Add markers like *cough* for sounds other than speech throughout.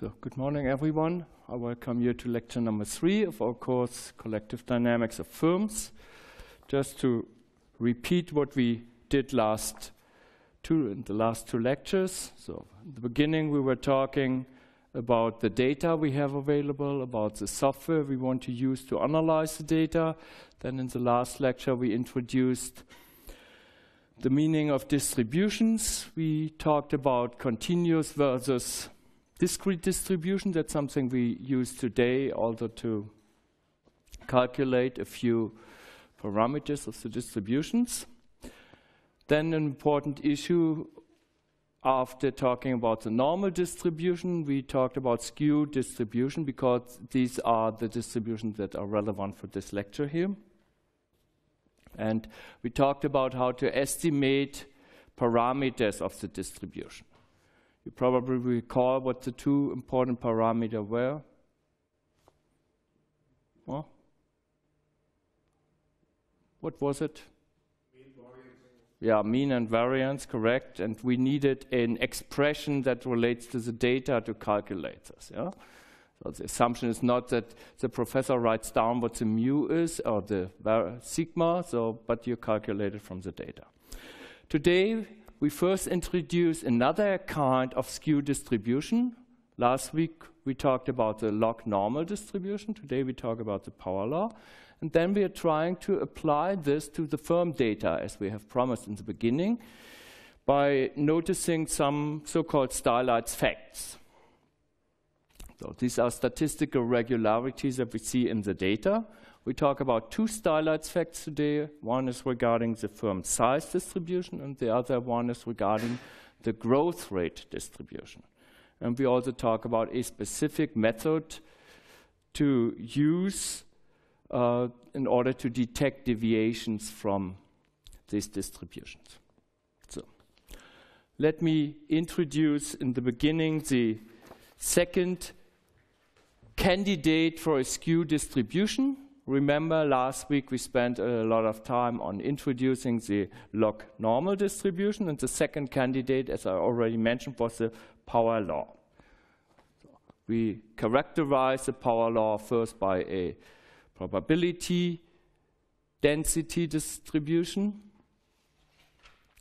So, good morning, everyone. I welcome you to lecture number three of our course, Collective Dynamics of Firms. Just to repeat what we did last two in the last two lectures. So, in the beginning, we were talking about the data we have available, about the software we want to use to analyze the data. Then, in the last lecture, we introduced the meaning of distributions. We talked about continuous versus discrete distribution. That's something we use today also to calculate a few parameters of the distributions. Then an important issue after talking about the normal distribution, we talked about skew distribution because these are the distributions that are relevant for this lecture here. And we talked about how to estimate parameters of the distribution. You probably recall what the two important parameters were. Well, what was it? yeah, mean and variance, correct. And we needed an expression that relates to the data to calculate this. Yeah? So the assumption is not that the professor writes down what the mu is or the sigma, so, but you calculate it from the data. Today, we first introduce another kind of skew distribution. Last week, we talked about the log normal distribution. Today, we talk about the power law. And then we are trying to apply this to the firm data, as we have promised in the beginning, by noticing some so-called stylized facts. So these are statistical regularities that we see in the data. We talk about two stylized facts today. One is regarding the firm size distribution, and the other one is regarding the growth rate distribution. And we also talk about a specific method to use uh, in order to detect deviations from these distributions. So, let me introduce in the beginning the second candidate for a skew distribution. Remember, last week we spent a lot of time on introducing the log normal distribution, and the second candidate, as I already mentioned, was the power law. We characterize the power law first by a probability density distribution,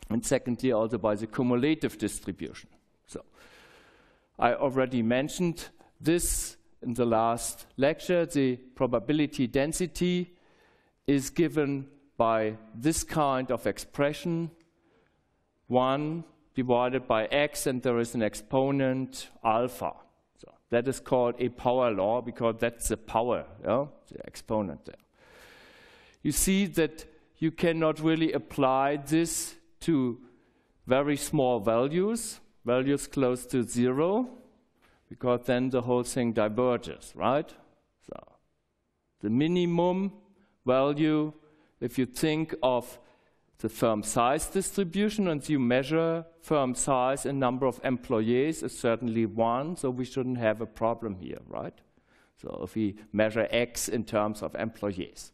and secondly, also by the cumulative distribution. So I already mentioned this in the last lecture, the probability density is given by this kind of expression, 1 divided by x, and there is an exponent alpha. So that is called a power law because that's the power, yeah? the exponent there. You see that you cannot really apply this to very small values, values close to zero, because then the whole thing diverges, right? So the minimum value, if you think of the firm size distribution and you measure firm size in number of employees is certainly one, so we shouldn't have a problem here, right? So if we measure X in terms of employees.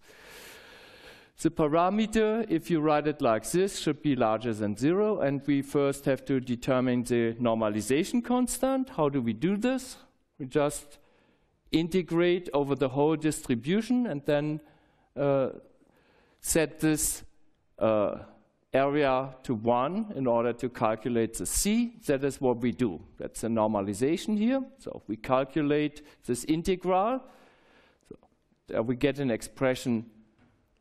The parameter, if you write it like this, should be larger than zero. And we first have to determine the normalization constant. How do we do this? We just integrate over the whole distribution and then uh, set this uh, area to 1 in order to calculate the C. That is what we do. That's a normalization here. So we calculate this integral. So we get an expression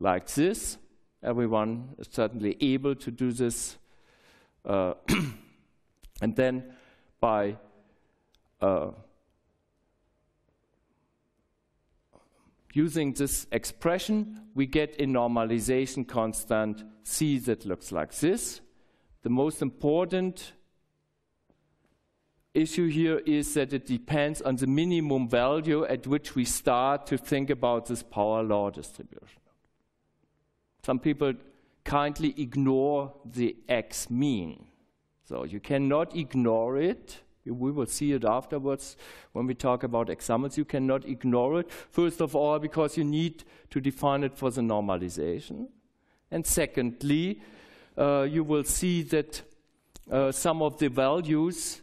like this. Everyone is certainly able to do this. Uh, *clears throat* and then by uh, using this expression, we get a normalization constant C that looks like this. The most important issue here is that it depends on the minimum value at which we start to think about this power law distribution. Some people kindly ignore the x mean. So you cannot ignore it. We will see it afterwards when we talk about examples. You cannot ignore it. First of all, because you need to define it for the normalization. And secondly, uh, you will see that uh, some of the values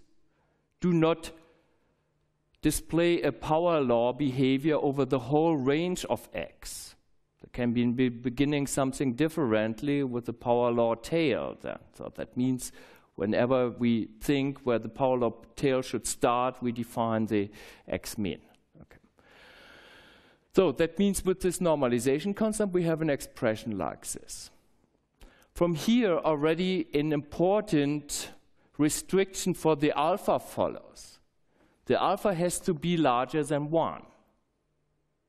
do not display a power law behavior over the whole range of x. Can be beginning something differently with the power law tail. Then. So that means whenever we think where the power law tail should start, we define the x min. Okay. So that means with this normalization constant, we have an expression like this. From here, already an important restriction for the alpha follows. The alpha has to be larger than 1.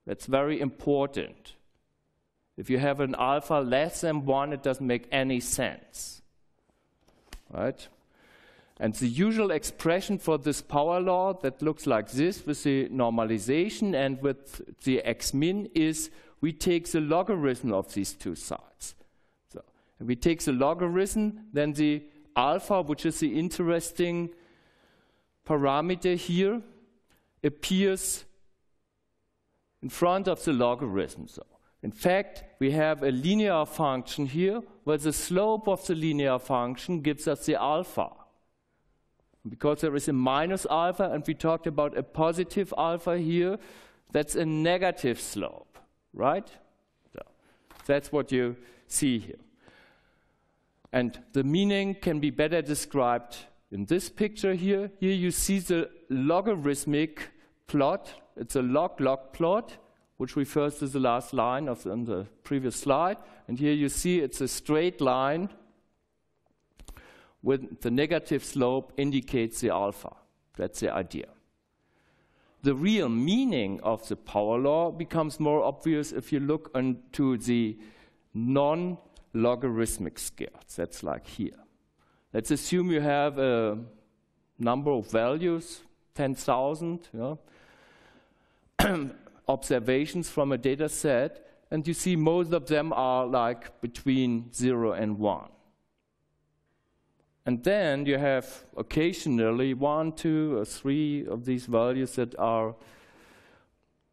That's very important. If you have an alpha less than 1, it doesn't make any sense. Right? And the usual expression for this power law that looks like this with the normalization and with the x min is we take the logarithm of these two sides. So we take the logarithm, then the alpha, which is the interesting parameter here, appears in front of the logarithm. So in fact, we have a linear function here where the slope of the linear function gives us the alpha. Because there is a minus alpha, and we talked about a positive alpha here, that's a negative slope, right? So that's what you see here. And the meaning can be better described in this picture here. Here you see the logarithmic plot. It's a log-log plot which refers to the last line of the, the previous slide. And here you see it's a straight line with the negative slope indicates the alpha. That's the idea. The real meaning of the power law becomes more obvious if you look into the non-logarithmic scales. That's like here. Let's assume you have a number of values, 10,000. You know? *clears throat* *clears throat* observations from a data set, and you see most of them are like between 0 and 1. And then you have occasionally one, two, or three of these values that are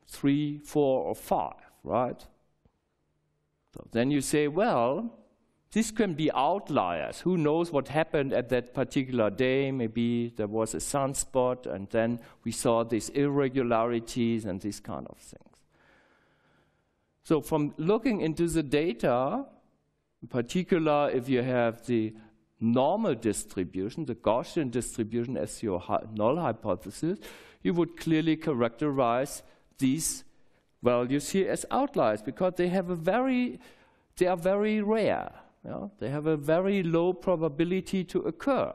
three, four, or five, right? So then you say, well, this can be outliers. Who knows what happened at that particular day? Maybe there was a sunspot, and then we saw these irregularities and these kind of things. So, from looking into the data, in particular, if you have the normal distribution, the Gaussian distribution as your null hypothesis, you would clearly characterize these values here as outliers because they have a very, they are very rare. Yeah? They have a very low probability to occur.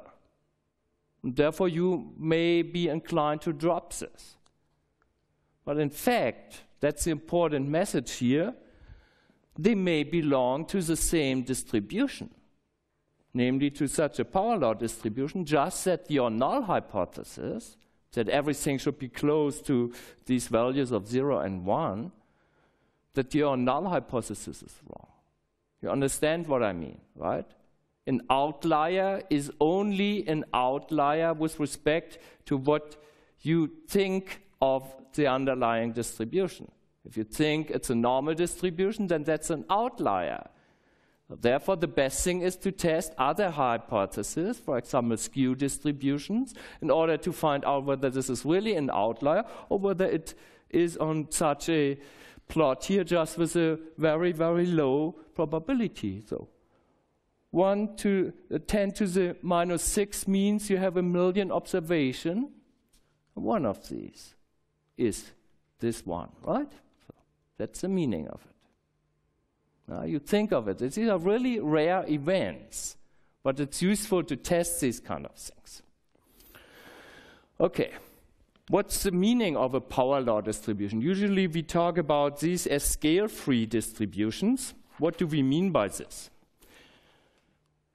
And therefore, you may be inclined to drop this. But in fact, that's the important message here. They may belong to the same distribution, namely to such a power law distribution, just that your null hypothesis, that everything should be close to these values of 0 and 1, that your null hypothesis is wrong. You understand what I mean, right? An outlier is only an outlier with respect to what you think of the underlying distribution. If you think it's a normal distribution, then that's an outlier. Therefore, the best thing is to test other hypotheses, for example, skew distributions, in order to find out whether this is really an outlier or whether it is on such a plot here just with a very, very low probability. So 1 to uh, 10 to the minus 6 means you have a million observation. One of these is this one, right? So that's the meaning of it. Now you think of it. These are really rare events, but it's useful to test these kind of things. Okay. What's the meaning of a power law distribution? Usually we talk about these as scale-free distributions. What do we mean by this?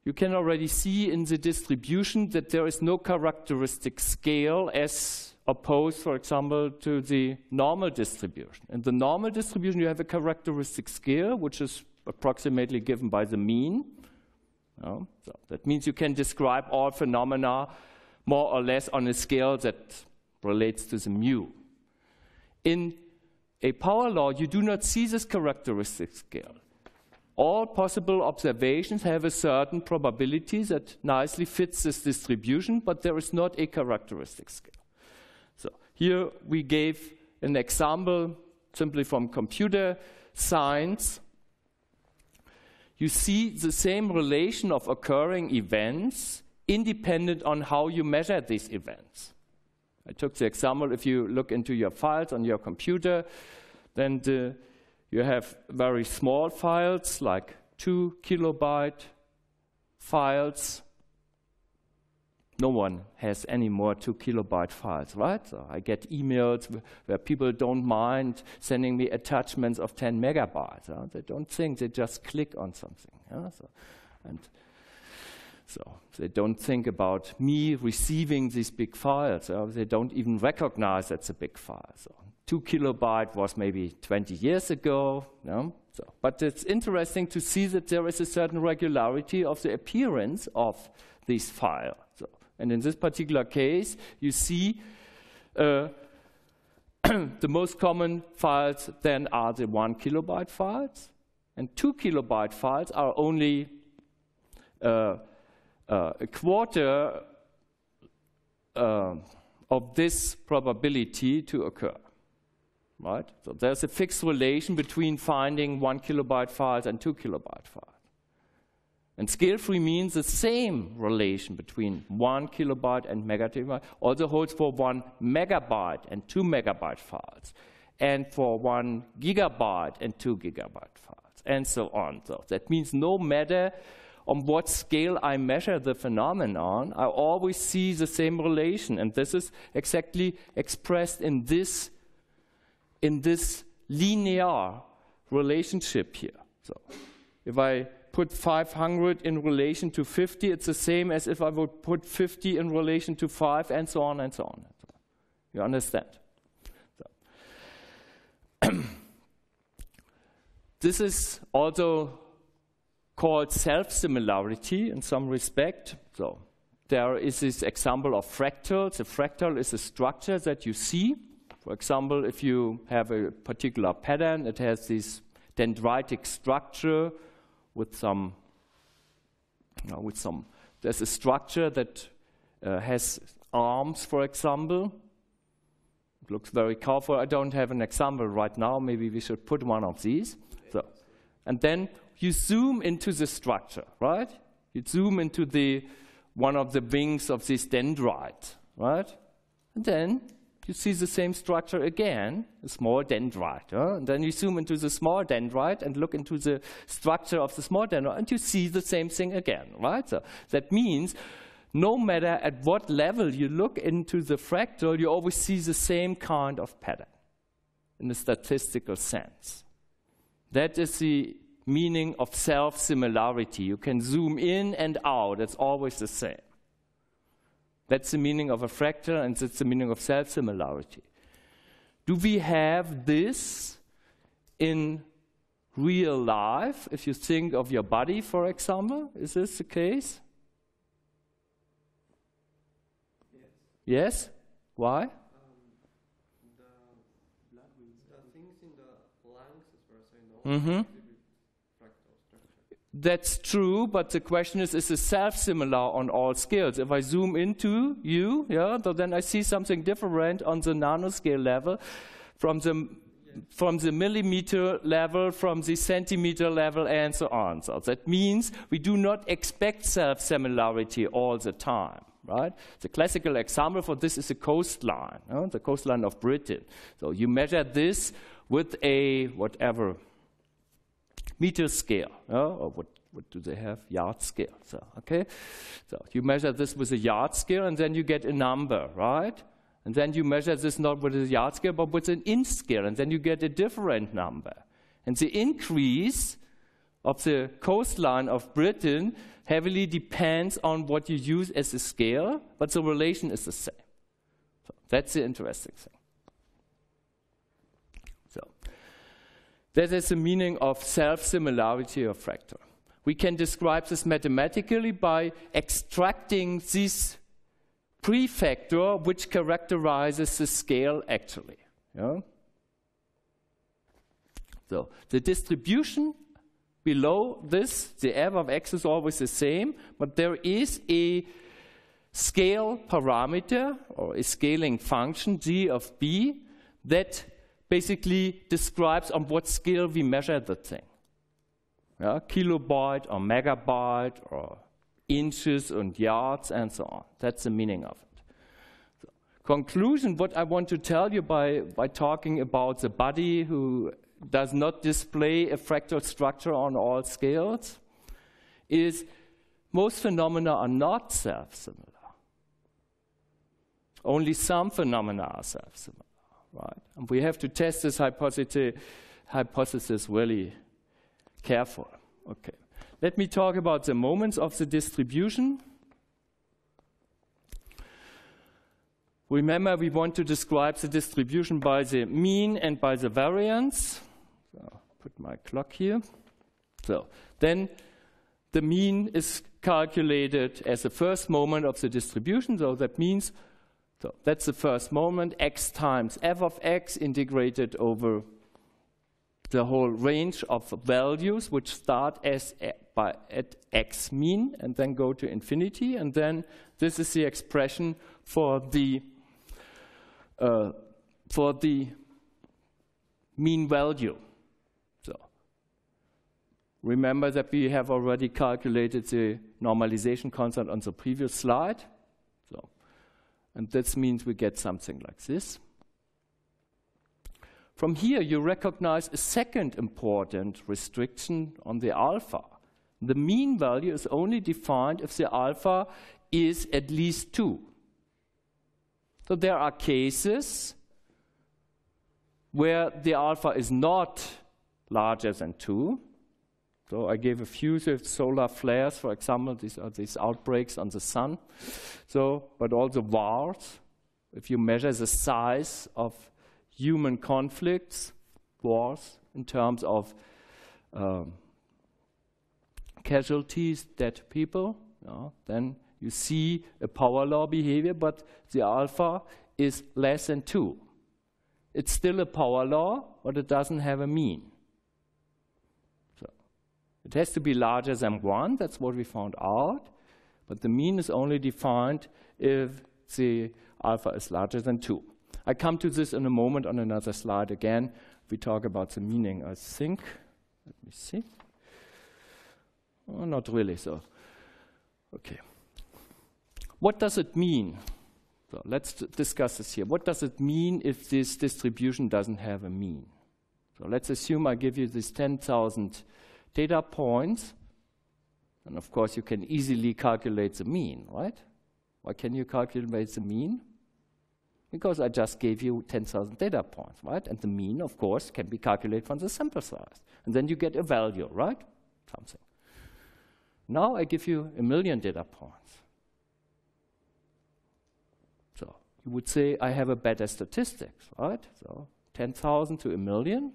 You can already see in the distribution that there is no characteristic scale as opposed, for example, to the normal distribution. In the normal distribution, you have a characteristic scale, which is approximately given by the mean. so that means you can describe all phenomena more or less on a scale that relates to the mu. In a power law, you do not see this characteristic scale. All possible observations have a certain probability that nicely fits this distribution, but there is not a characteristic scale. So here we gave an example simply from computer science. You see the same relation of occurring events independent on how you measure these events. I took the example if you look into your files on your computer, then the, you have very small files like two kilobyte files. No one has any more two kilobyte files, right? So I get emails where people don't mind sending me attachments of 10 megabytes. Huh? They don't think, they just click on something. So, and so they don't think about me receiving these big files. So they don't even recognize that's a big file. So two kilobyte was maybe 20 years ago. No? So, but it's interesting to see that there is a certain regularity of the appearance of this file. So, and in this particular case, you see uh, *clears throat* the most common files then are the one kilobyte files, and two kilobyte files are only uh, uh, a quarter uh, of this probability to occur. Right? So there's a fixed relation between finding one kilobyte files and two kilobyte files. And scale-free means the same relation between one kilobyte and megabyte also holds for one megabyte and two megabyte files, and for one gigabyte and two gigabyte files, and so on. So that means no matter on what scale I measure the phenomenon, I always see the same relation. And this is exactly expressed in this, in this linear relationship here. So if I put 500 in relation to 50, it's the same as if I would put 50 in relation to 5, and so on and so on. And so on. You understand? So. *clears throat* this is also called self-similarity in some respect. So there is this example of fractals. A fractal is a structure that you see. For example, if you have a particular pattern, it has this dendritic structure with some, you know, with some. There's a structure that uh, has arms, for example. It looks very colorful. I don't have an example right now. Maybe we should put one of these. So, and then you zoom into the structure, right? You zoom into the one of the wings of this dendrite, right? And then you see the same structure again, a small dendrite. And then you zoom into the small dendrite and look into the structure of the small dendrite, and you see the same thing again, right? So that means no matter at what level you look into the fractal, you always see the same kind of pattern in a statistical sense. That is the meaning of self similarity. You can zoom in and out, it's always the same. That's the meaning of a fractal, and that's the meaning of self similarity. Do we have this in real life? If you think of your body, for example, is this the case? Yes. yes? Why? Mm-hmm. That's true, but the question is, is it self-similar on all scales? If I zoom into you, yeah, then I see something different on the nanoscale level from the from the millimeter level, from the centimeter level, and so on. So that means we do not expect self-similarity all the time, right? The classical example for this is the coastline, the coastline of Britain. So you measure this with a whatever meter scale, oh, or what, what do they have? Yard scale. So, okay? So you measure this with a yard scale, and then you get a number, right? And then you measure this not with a yard scale, but with an inch scale, and then you get a different number. And the increase of the coastline of Britain heavily depends on what you use as a scale, but the relation is the same. So that's the interesting thing. That is the meaning of self-similarity of fractal. We can describe this mathematically by extracting this prefactor which characterizes the scale actually. Yeah? So the distribution below this, the f of x is always the same, but there is a scale parameter or a scaling function g of b that basically describes on what scale we measure the thing. Yeah, kilobyte or megabyte or inches and yards and so on. That's the meaning of it. So, conclusion, what I want to tell you by, by talking about the body who does not display a fractal structure on all scales is most phenomena are not self-similar. Only some phenomena are self-similar, right? And we have to test this hypothesis, really careful. Okay. Let me talk about the moments of the distribution. Remember, we want to describe the distribution by the mean and by the variance. So put my clock here. So then the mean is calculated as the first moment of the distribution. So that means so that's the first moment, x times f of x integrated over the whole range of values which start as by at x mean and then go to infinity. And then this is the expression for the uh, for the mean value. So remember that we have already calculated the normalization constant on the previous slide. And this means we get something like this. From here, you recognize a second important restriction on the alpha. The mean value is only defined if the alpha is at least 2. So there are cases where the alpha is not larger than 2. So I gave a few solar flares, for example, these are these outbreaks on the sun. So, but also wars. If you measure the size of human conflicts, wars, in terms of um, casualties, dead people, then you see a power law behavior, but the alpha is less than 2. It's still a power law, but it doesn't have a mean. It has to be larger than 1, that's what we found out, but the mean is only defined if the alpha is larger than 2. I come to this in a moment on another slide again. We talk about the meaning, I think. Let me see. Oh, not really, so. Okay. What does it mean? So let's discuss this here. What does it mean if this distribution doesn't have a mean? So let's assume I give you these 10,000 data points. And of course, you can easily calculate the mean, right? Why can you calculate the mean? because I just gave you 10,000 data points, right? And the mean, of course, can be calculated from the sample size. And then you get a value, right? Something. Now I give you a million data points. So you would say I have a better statistics, right? So 10,000 to a million.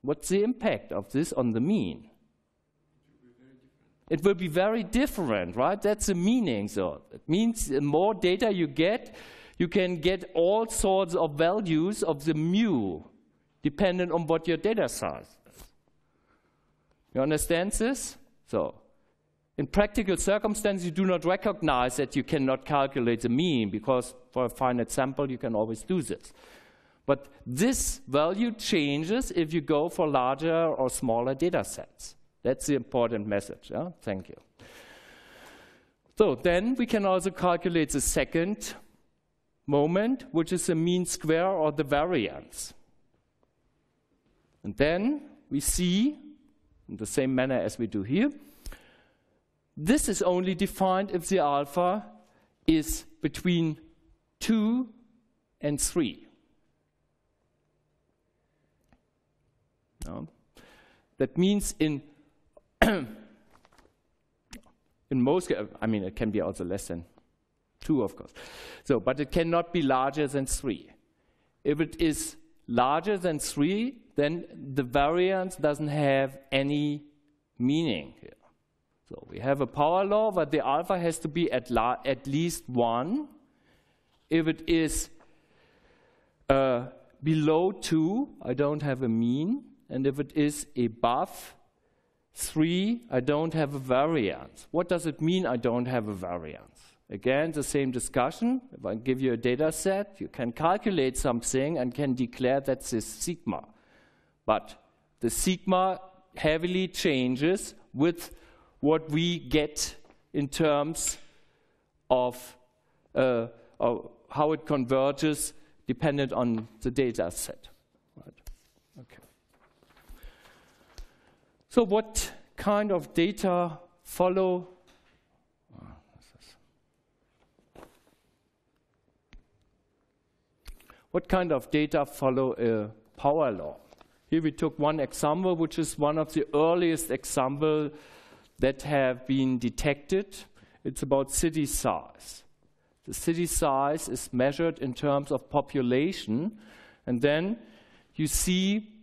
What's the impact of this on the mean? It will be very different, right? That's the meaning. So it means the more data you get, you can get all sorts of values of the mu dependent on what your data size is. You understand this? So, in practical circumstances, you do not recognize that you cannot calculate the mean because for a finite sample, you can always do this. But this value changes if you go for larger or smaller data sets. That's the important message. Yeah? Thank you. So then we can also calculate the second moment, which is the mean square or the variance. And then we see, in the same manner as we do here, this is only defined if the alpha is between 2 and 3. No. That means in *clears throat* in most, I mean, it can be also less than 2, of course. So, but it cannot be larger than 3. If it is larger than 3, then the variance doesn't have any meaning here. So we have a power law, but the alpha has to be at, at least 1. If it is uh, below 2, I don't have a mean. And if it is above 3, I don't have a variance. What does it mean I don't have a variance? Again, the same discussion. If I give you a data set, you can calculate something and can declare that's this sigma. But the sigma heavily changes with what we get in terms of, uh, how it converges dependent on the data set. Right. Okay. So what kind of data follow what kind of data follow a power law? Here we took one example, which is one of the earliest examples that have been detected. It's about city size. The city size is measured in terms of population, and then you see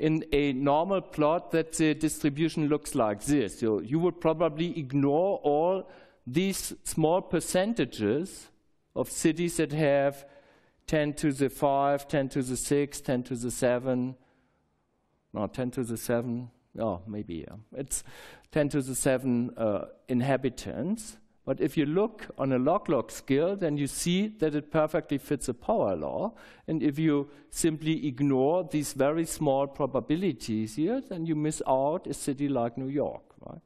in a normal plot that the distribution looks like this. So you would probably ignore all these small percentages of cities that have 10 to the 5, 10 to the 6, 10 to the 7, no, 10 to the 7, oh, maybe, yeah. It's 10 to the 7 uh, inhabitants. But if you look on a log-log scale, then you see that it perfectly fits a power law. And if you simply ignore these very small probabilities here, then you miss out a city like New York, right?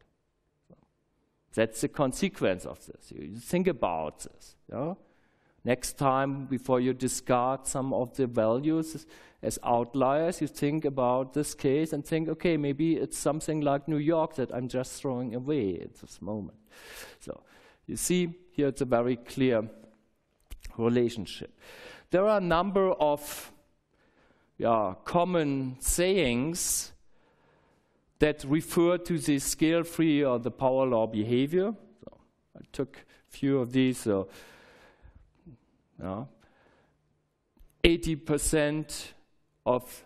That's the consequence of this. You think about this. Yeah? Next time, before you discard some of the values as outliers, you think about this case and think, okay, maybe it's something like New York that I'm just throwing away at this moment. So you see, here it's a very clear relationship. There are a number of yeah, common sayings that refer to the scale-free or the power law behavior. So I took a few of these. So 80% of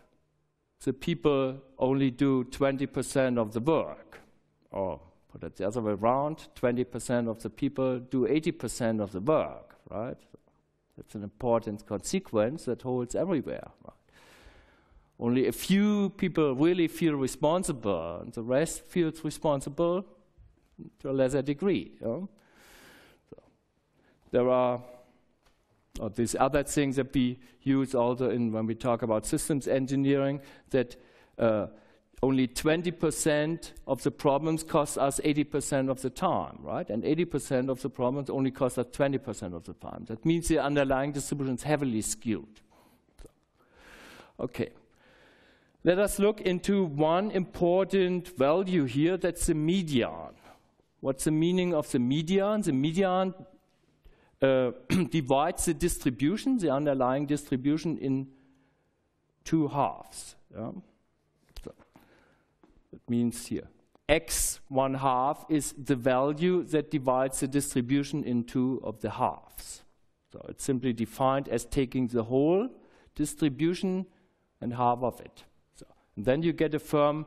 the people only do 20% of the work. Or put it the other way around, 20% of the people do 80% of the work, right? That's an important consequence that holds everywhere. Right? Only a few people really feel responsible, and the rest feels responsible to a lesser degree. You know? so there are or these other things that we use also in when we talk about systems engineering that uh, only 20% of the problems cost us 80% of the time, right? And 80% of the problems only cost us 20% of the time. That means the underlying distribution is heavily skewed. So, okay. Let us look into one important value here, that's the median. What's the meaning of the median? The median uh, *clears throat* divides the distribution, the underlying distribution, in two halves. Yeah? That means here x one half is the value that divides the distribution in two of the halves. So it's simply defined as taking the whole distribution and half of it. So, then you get a firm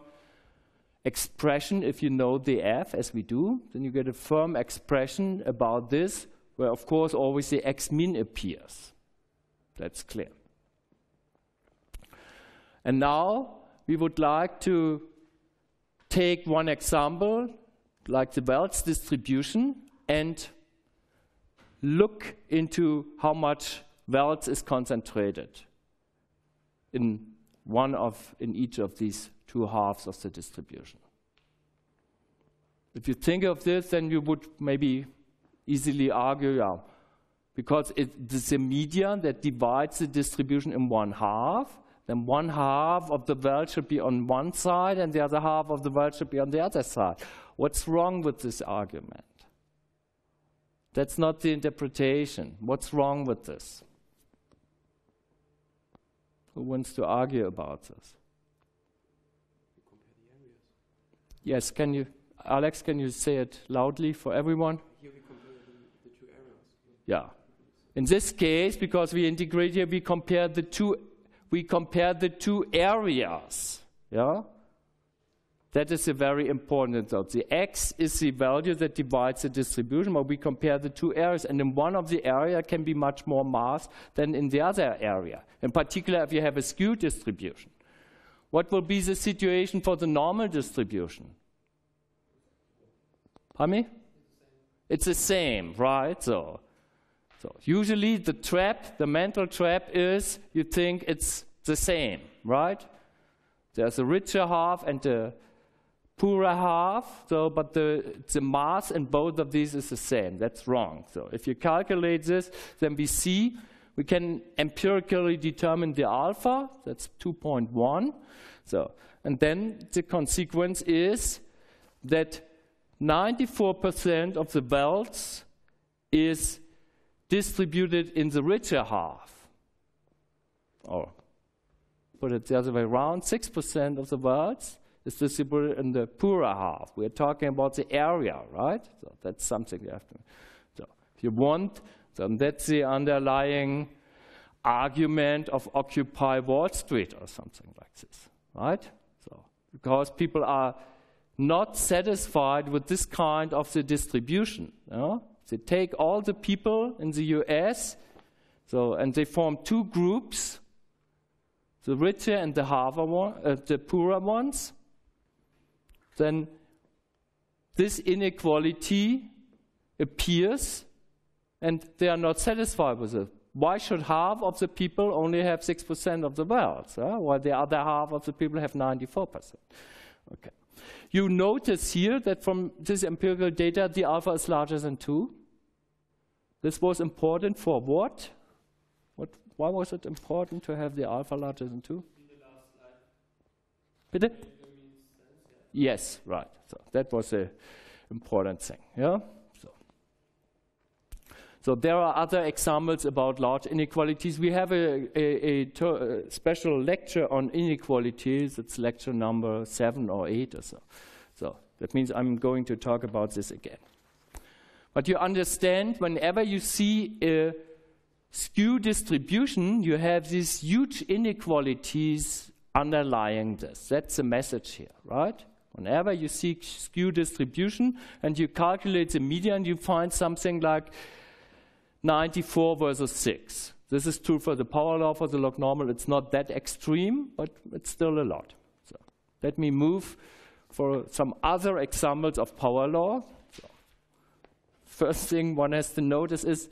expression, if you know the f, as we do, then you get a firm expression about this where of course always the x min appears. That's clear. And now we would like to take one example, like the wealth distribution, and look into how much wealth is concentrated in one of in each of these two halves of the distribution. If you think of this, then you would maybe easily argue, yeah, because it's a median that divides the distribution in one half, then one half of the world should be on one side and the other half of the world should be on the other side. What's wrong with this argument? That's not the interpretation. What's wrong with this? Who wants to argue about this? Yes, can you, Alex, can you say it loudly for everyone? Here we compare the two areas. Yeah. In this case, because we integrate here, we compare the two, we compare the two areas. Yeah. That is a very important thought. The x is the value that divides the distribution, but we compare the two areas, and in one of the area can be much more mass than in the other area. In particular, if you have a skewed distribution. What will be the situation for the normal distribution? Pardon me? It's the same, right? So, so usually the trap, the mental trap is you think it's the same, right? There's a richer half and a poorer half, so but the, the mass in both of these is the same. That's wrong. So if you calculate this, then we see we can empirically determine the alpha, that's 2.1. So, and then the consequence is that 94% of the wealth is distributed in the richer half. Or put it the other way around, 6% of the wealth is distributed in the poorer half. We're talking about the area, right? So that's something you have to. So if you want, then that's the underlying argument of Occupy Wall Street or something like this, right? So because people are not satisfied with this kind of the distribution. You know? They take all the people in the US, so and they form two groups, the richer and the, one, uh, the poorer ones. Then this inequality appears, and they are not satisfied with it. Why should half of the people only have 6% of the wealth, while the other half of the people have 94%? Okay. You notice here that from this empirical data, the alpha is larger than 2. This was important for what? what? Why was it important to have the alpha larger than 2? Bitte? Yes, right. So that was an important thing. Yeah. So there are other examples about large inequalities. We have a, a, a, a, special lecture on inequalities. It's lecture number seven or eight or so. So that means I'm going to talk about this again. But you understand, whenever you see a skew distribution, you have these huge inequalities underlying this. That's the message here, right? Whenever you see skew distribution and you calculate the median, you find something like 94 versus 6. This is true for the power law, for the log normal. It's not that extreme, but it's still a lot. So let me move for some other examples of power law. First thing one has to notice is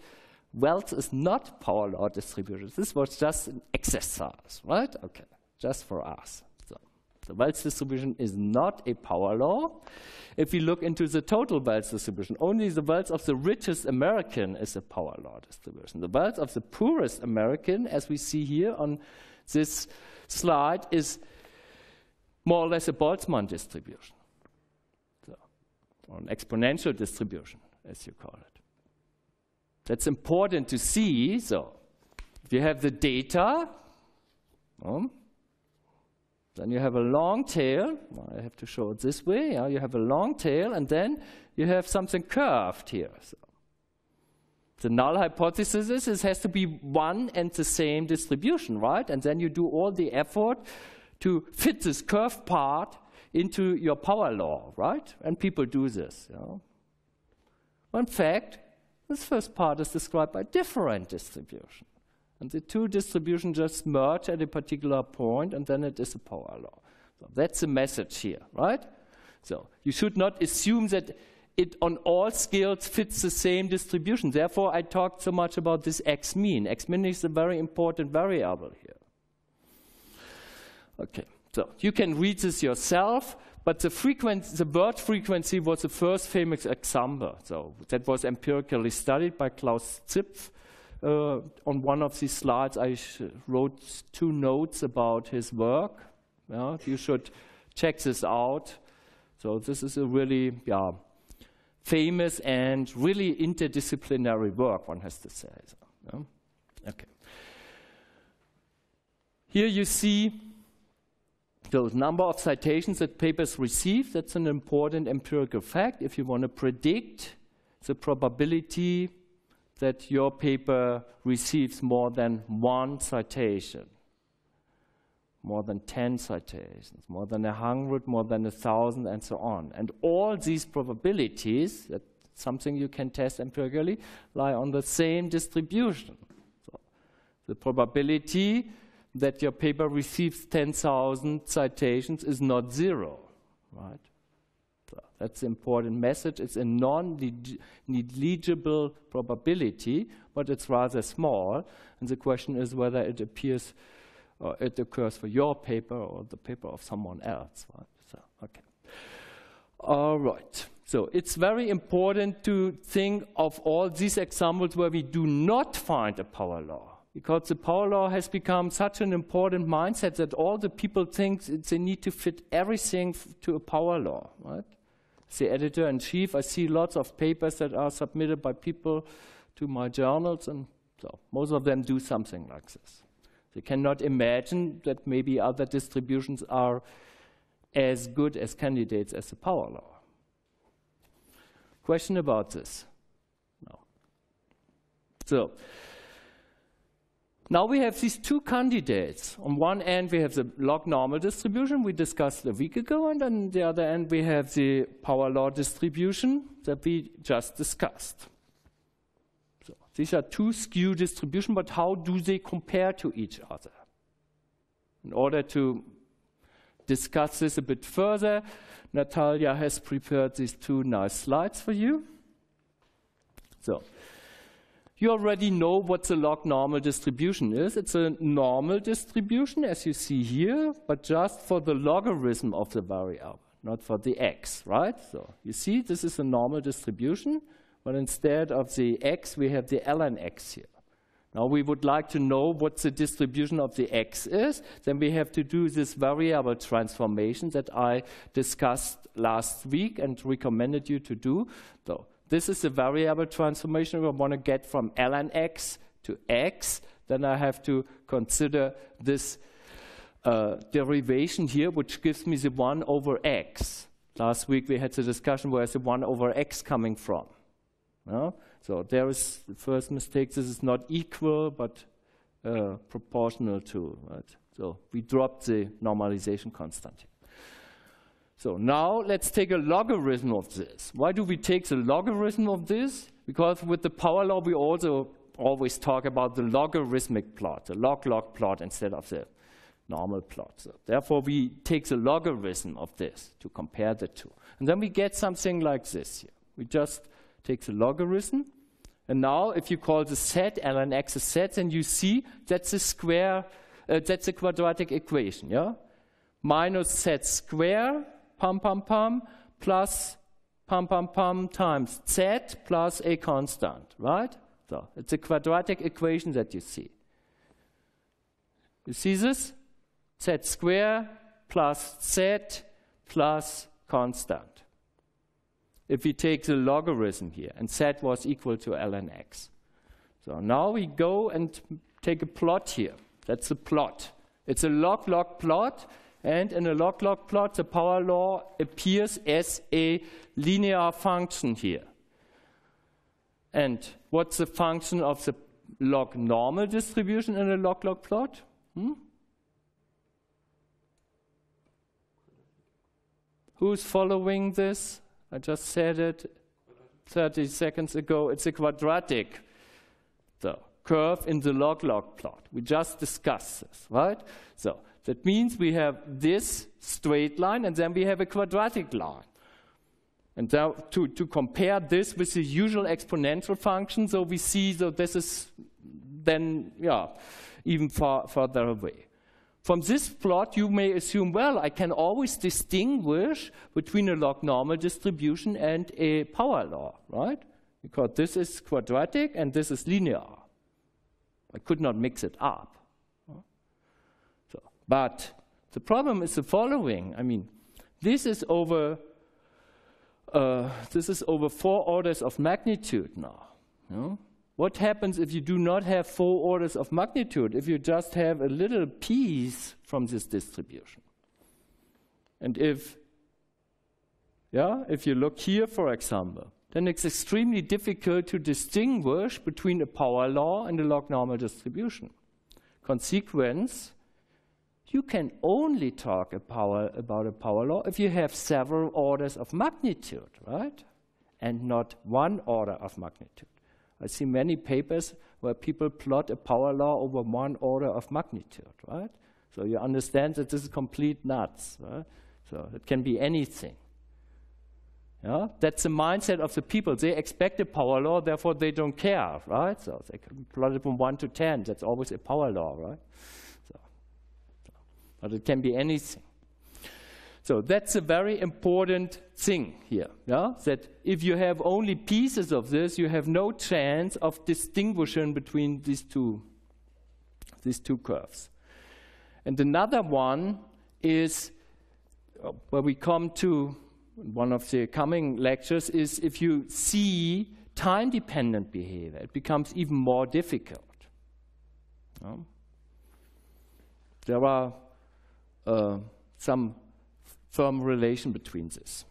wealth is not power law distributed. This was just an exercise, right? Okay, just for us. So the wealth distribution is not a power law. If we look into the total wealth distribution, only the wealth of the richest American is a power law distribution. The wealth of the poorest American, as we see here on this slide, is more or less a Boltzmann distribution, or an exponential distribution, as you call it. That's important to see. So, if you have the data, um, then you have a long tail. I have to show it this way. Yeah? You have a long tail, and then you have something curved here. So the null hypothesis is it has to be one and the same distribution, right? And then you do all the effort to fit this curved part into your power law, right? And people do this. You know? In fact, this first part is described by different distribution. And the two distributions just merge at a particular point, and then it is a power law. So that's the message here, right? So you should not assume that it on all scales fits the same distribution. Therefore, I talked so much about this x mean. X mean is a very important variable here. Okay, so you can read this yourself, but the the word frequency was the first famous example. So that was empirically studied by Klaus Zipf uh, on one of these slides, I wrote two notes about his work. Yeah, you should check this out. So this is a really yeah, famous and really interdisciplinary work, one has to say. So, yeah? Okay. Here you see the number of citations that papers receive. That's an important empirical fact. If you want to predict the probability that your paper receives more than one citation, more than 10 citations, more than 100, more than 1,000, and so on. And all these probabilities, that's something you can test empirically, lie on the same distribution. So the probability that your paper receives 10,000 citations is not zero, right? So that's the important message. It's a non-negligible probability, but it's rather small. And the question is whether it appears or it occurs for your paper or the paper of someone else. Right? So, okay. All right. So it's very important to think of all these examples where we do not find a power law. Because the power law has become such an important mindset that all the people think they need to fit everything to a power law. Right? The editor in chief, I see lots of papers that are submitted by people to my journals, and so most of them do something like this. They cannot imagine that maybe other distributions are as good as candidates as the power law. Question about this? No. So, now we have these two candidates. On one end, we have the log normal distribution we discussed a week ago, and on the other end, we have the power law distribution that we just discussed. So these are two skew distributions, but how do they compare to each other? In order to discuss this a bit further, Natalia has prepared these two nice slides for you. So you already know what the log normal distribution is. It's a normal distribution, as you see here, but just for the logarithm of the variable, not for the x, right? So you see, this is a normal distribution, but instead of the x, we have the ln x here. Now we would like to know what the distribution of the x is. Then we have to do this variable transformation that I discussed last week and recommended you to do. So this is the variable transformation we want to get from ln x to x. Then I have to consider this uh, derivation here, which gives me the 1 over x. Last week we had the discussion where is the 1 over x coming from. So there is the first mistake. This is not equal, but uh, proportional to. Right? So we dropped the normalization constant. So now let's take a logarithm of this. Why do we take the logarithm of this? Because with the power law, we also always talk about the logarithmic plot, the log-log plot instead of the normal plot. So therefore, we take the logarithm of this to compare the two. And then we get something like this here. We just take the logarithm. And now if you call the set ln x a set, then you see that's a square, uh, that's a quadratic equation, yeah? Minus set square pum pum pum plus pum pum pum times z plus a constant, right? So it's a quadratic equation that you see. You see this? z square plus z plus constant. If we take the logarithm here, and z was equal to ln x. So now we go and take a plot here. That's a plot. It's a log-log plot, and in a log-log plot, the power law appears as a linear function here. And what's the function of the log normal distribution in a log-log plot? Hmm? Who's following this? I just said it 30 seconds ago. It's a quadratic the curve in the log-log plot. We just discussed this, right? So that means we have this straight line and then we have a quadratic line. And now to, to compare this with the usual exponential function, so we see that this is then, yeah, even far further away. From this plot, you may assume, well, I can always distinguish between a log normal distribution and a power law, right? Because this is quadratic and this is linear. I could not mix it up. But the problem is the following. I mean, this is over uh, this is over four orders of magnitude now. You know? What happens if you do not have four orders of magnitude, if you just have a little piece from this distribution? And if, yeah, if you look here, for example, then it's extremely difficult to distinguish between a power law and a log normal distribution. Consequence, you can only talk a power, about a power law if you have several orders of magnitude, right? And not one order of magnitude. I see many papers where people plot a power law over one order of magnitude, right? So you understand that this is complete nuts, right? So it can be anything. Yeah? That's the mindset of the people. They expect a power law, therefore they don't care, right? So they can plot it from 1 to 10. That's always a power law, right? But it can be anything. So that's a very important thing here. Yeah? That if you have only pieces of this, you have no chance of distinguishing between these two, these two curves. And another one is where we come to one of the coming lectures is if you see time-dependent behavior, it becomes even more difficult. There are Uh, some firm relation between this.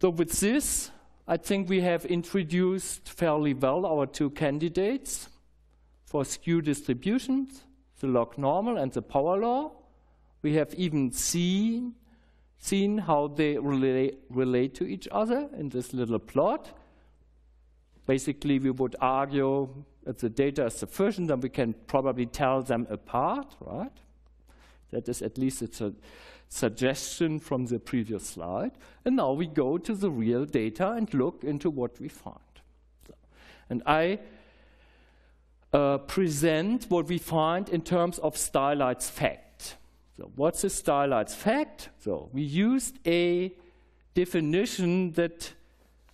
So with this, I think we have introduced fairly well our two candidates for skew distributions, the log normal and the power law. We have even seen, seen how they relate, relate to each other in this little plot. Basically, we would argue if the data is sufficient, then we can probably tell them apart, right? That is at least a suggestion from the previous slide. And now we go to the real data and look into what we find. So, and I uh, present what we find in terms of stylized fact. So what's a stylized fact? So we used a definition that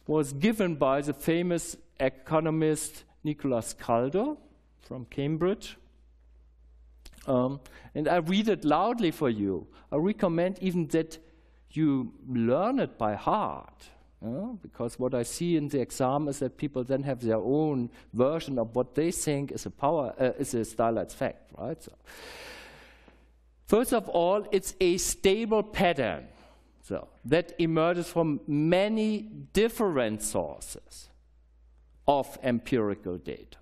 was given by the famous economist Nicholas Kaldor from Cambridge. Um, and I read it loudly for you. I recommend even that you learn it by heart. because what I see in the exam is that people then have their own version of what they think is a power uh, is a stylized fact, right? So, first of all, it's a stable pattern so, that emerges from many different sources of empirical data.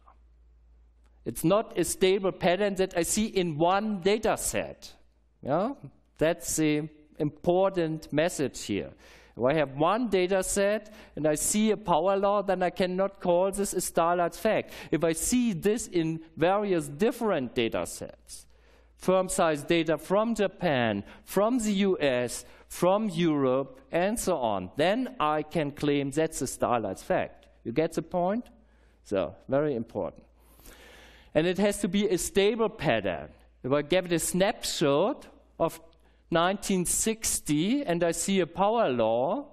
It's not a stable pattern that I see in one data set. Yeah? That's the important message here. If I have one data set and I see a power law, then I cannot call this a stylized fact. If I see this in various different data sets, firm size data from Japan, from the US, from Europe, and so on, then I can claim that's a stylized fact. You get the point? So, very important. And it has to be a stable pattern. If I give it a snapshot of 1960 and I see a power law,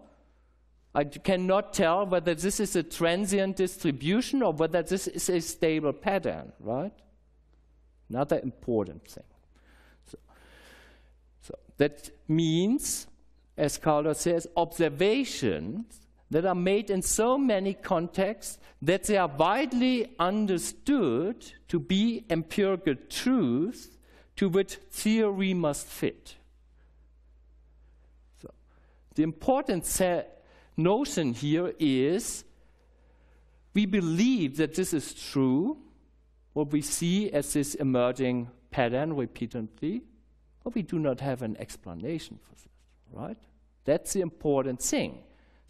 I cannot tell whether this is a transient distribution or whether this is a stable pattern, right? Another important thing. So, so that means, as Kaldor says, observations that are made in so many contexts that they are widely understood to be empirical truths to which theory must fit. So, the important notion here is we believe that this is true, what we see as this emerging pattern repeatedly, but we do not have an explanation for this, right? That's the important thing.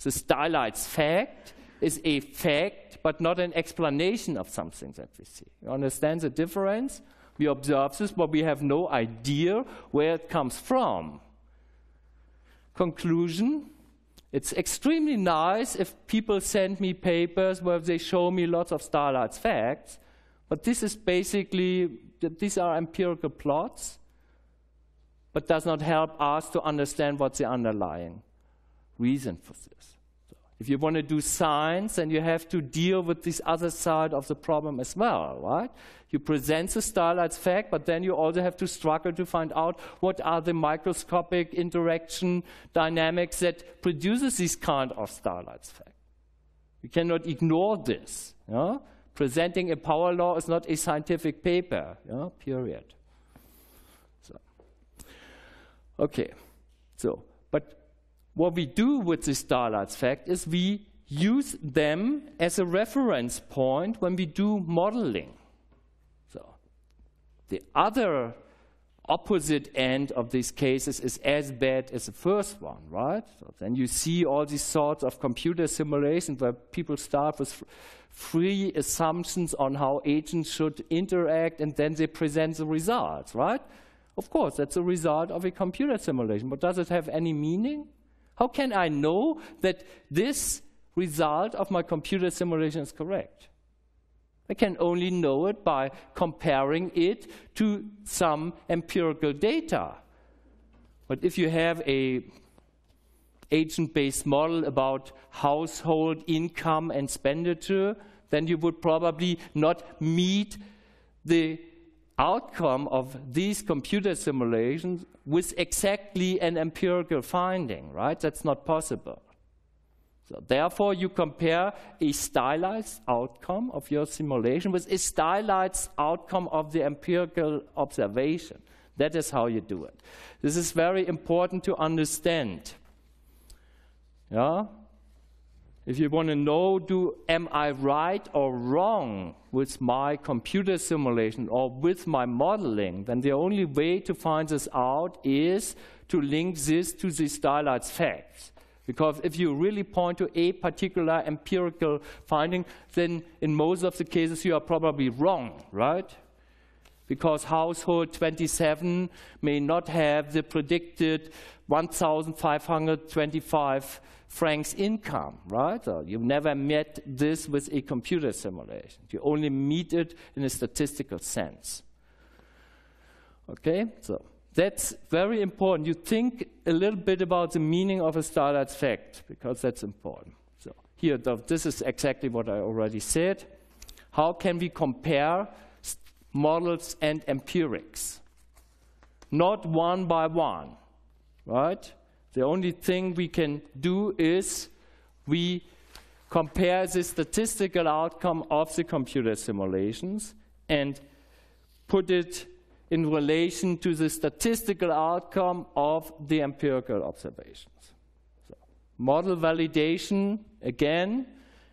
The stylized fact is a fact, but not an explanation of something that we see. You understand the difference? We observe this, but we have no idea where it comes from. Conclusion it's extremely nice if people send me papers where they show me lots of stylized facts, but this is basically, these are empirical plots, but does not help us to understand what's the underlying reason for this. So If you want to do science, then you have to deal with this other side of the problem as well, right? You present the stylized fact, but then you also have to struggle to find out what are the microscopic interaction dynamics that produces this kind of stylized fact. You cannot ignore this. Yeah? Presenting a power law is not a scientific paper, yeah? period. So. Okay, so, what we do with the stylized fact is we use them as a reference point when we do modeling. So the other opposite end of these cases is as bad as the first one, right? So then you see all these sorts of computer simulations where people start with free assumptions on how agents should interact and then they present the results, right? Of course, that's a result of a computer simulation, but does it have any meaning? How can I know that this result of my computer simulation is correct? I can only know it by comparing it to some empirical data. But if you have a agent-based model about household income and expenditure, then you would probably not meet the outcome of these computer simulations with exactly an empirical finding, right? That's not possible. So therefore, you compare a stylized outcome of your simulation with a stylized outcome of the empirical observation. That is how you do it. This is very important to understand. Yeah? If you want to know, do am I right or wrong with my computer simulation or with my modeling, then the only way to find this out is to link this to the stylized facts. Because if you really point to a particular empirical finding, then in most of the cases you are probably wrong, right? Because household 27 may not have the predicted 1,525 francs income, right? So you've never met this with a computer simulation. You only meet it in a statistical sense. Okay, so that's very important. You think a little bit about the meaning of a stylized fact, because that's important. So here, this is exactly what I already said. How can we compare models and empirics? Not one by one, right? The only thing we can do is we compare the statistical outcome of the computer simulations and put it in relation to the statistical outcome of the empirical observations. So, model validation, again,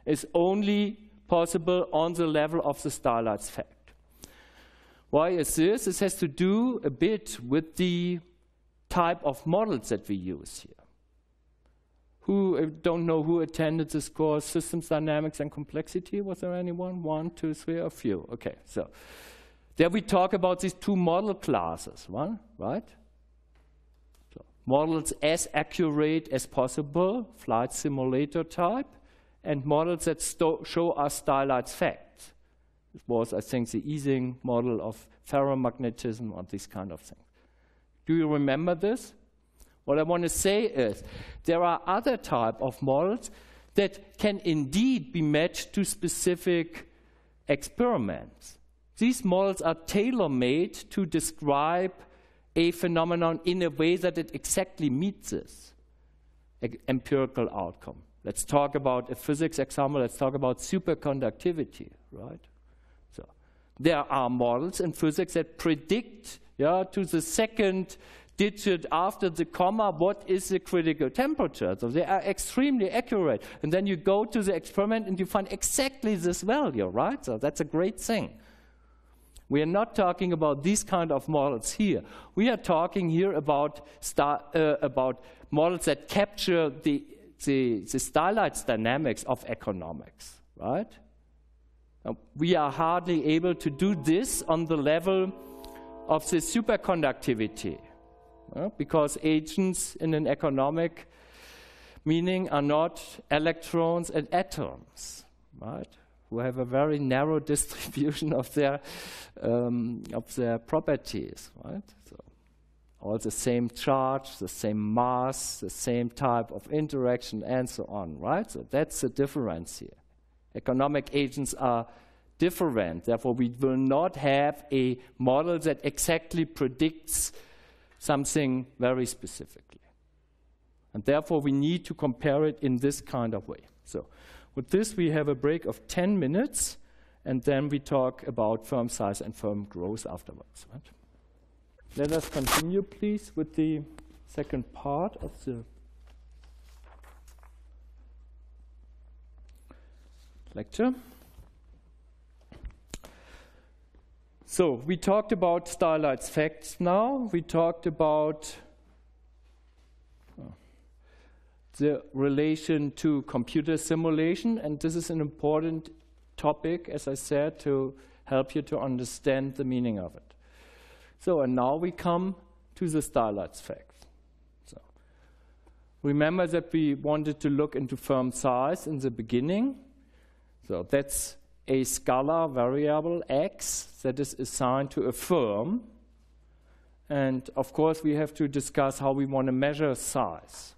is only possible on the level of the stylized fact. Why is this? This has to do a bit with the type of models that we use here. Who uh, don't know who attended this course, Systems Dynamics and Complexity? Was there anyone? One, two, three, a few. Okay, so there we talk about these two model classes, one, right? So models as accurate as possible, flight simulator type, and models that show us stylized facts. It was, I think, the Ising model of ferromagnetism or these kind of things. Do you remember this? What I want to say is there are other type of models that can indeed be matched to specific experiments. These models are tailor-made to describe a phenomenon in a way that it exactly meets this empirical outcome. Let's talk about a physics example. Let's talk about superconductivity, right? So there are models in physics that predict yeah, to the second digit after the comma, what is the critical temperature? So they are extremely accurate. And then you go to the experiment and you find exactly this value, right? So that's a great thing. We are not talking about these kind of models here. We are talking here about, star, uh, about models that capture the, the, the stylized dynamics of economics, right? We are hardly able to do this on the level of the superconductivity, because agents in an economic meaning are not electrons and atoms, right? Who have a very narrow *laughs* distribution of their um, of their properties, right? So all the same charge, the same mass, the same type of interaction, and so on, right? So that's the difference here. Economic agents are different. Therefore, we will not have a model that exactly predicts something very specifically. And therefore, we need to compare it in this kind of way. So, with this, we have a break of 10 minutes, and then we talk about firm size and firm growth afterwards. Right? Let us continue, please, with the second part of the lecture. So we talked about stylized facts now. We talked about uh, the relation to computer simulation, and this is an important topic, as I said, to help you to understand the meaning of it. So, and now we come to the stylized facts. So, Remember that we wanted to look into firm size in the beginning. So that's a scalar variable x that is assigned to a firm. And of course, we have to discuss how we want to measure size.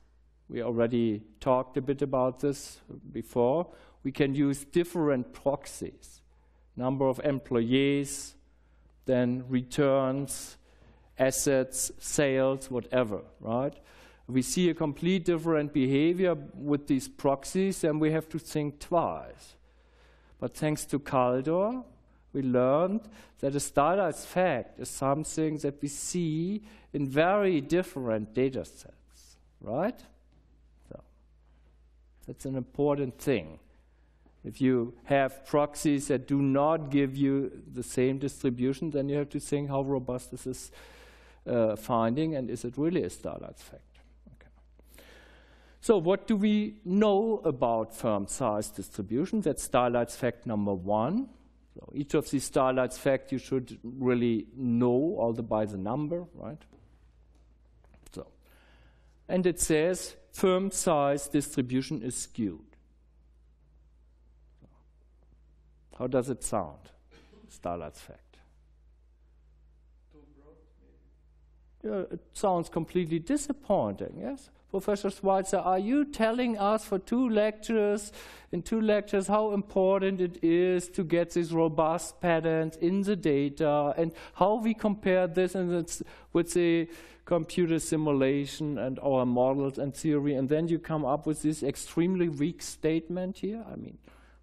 We already talked a bit about this before. We can use different proxies number of employees, then returns, assets, sales, whatever, right? We see a complete different behavior with these proxies, and we have to think twice. But thanks to Kaldor, we learned that a stylized fact is something that we see in very different data sets, right? So that's an important thing. If you have proxies that do not give you the same distribution, then you have to think how robust is this uh, finding and is it really a stylized fact? So what do we know about firm size distribution? That's stylized fact number one. So each of these stylized facts you should really know all the by the number, right? So, and it says firm size distribution is skewed. How does it sound? stylized fact. Yeah, it sounds completely disappointing, yes? Professor Schweitzer, are you telling us for two lectures, in two lectures, how important it is to get these robust patterns in the data and how we compare this with the computer simulation and our models and theory, and then you come up with this extremely weak statement here? I mean,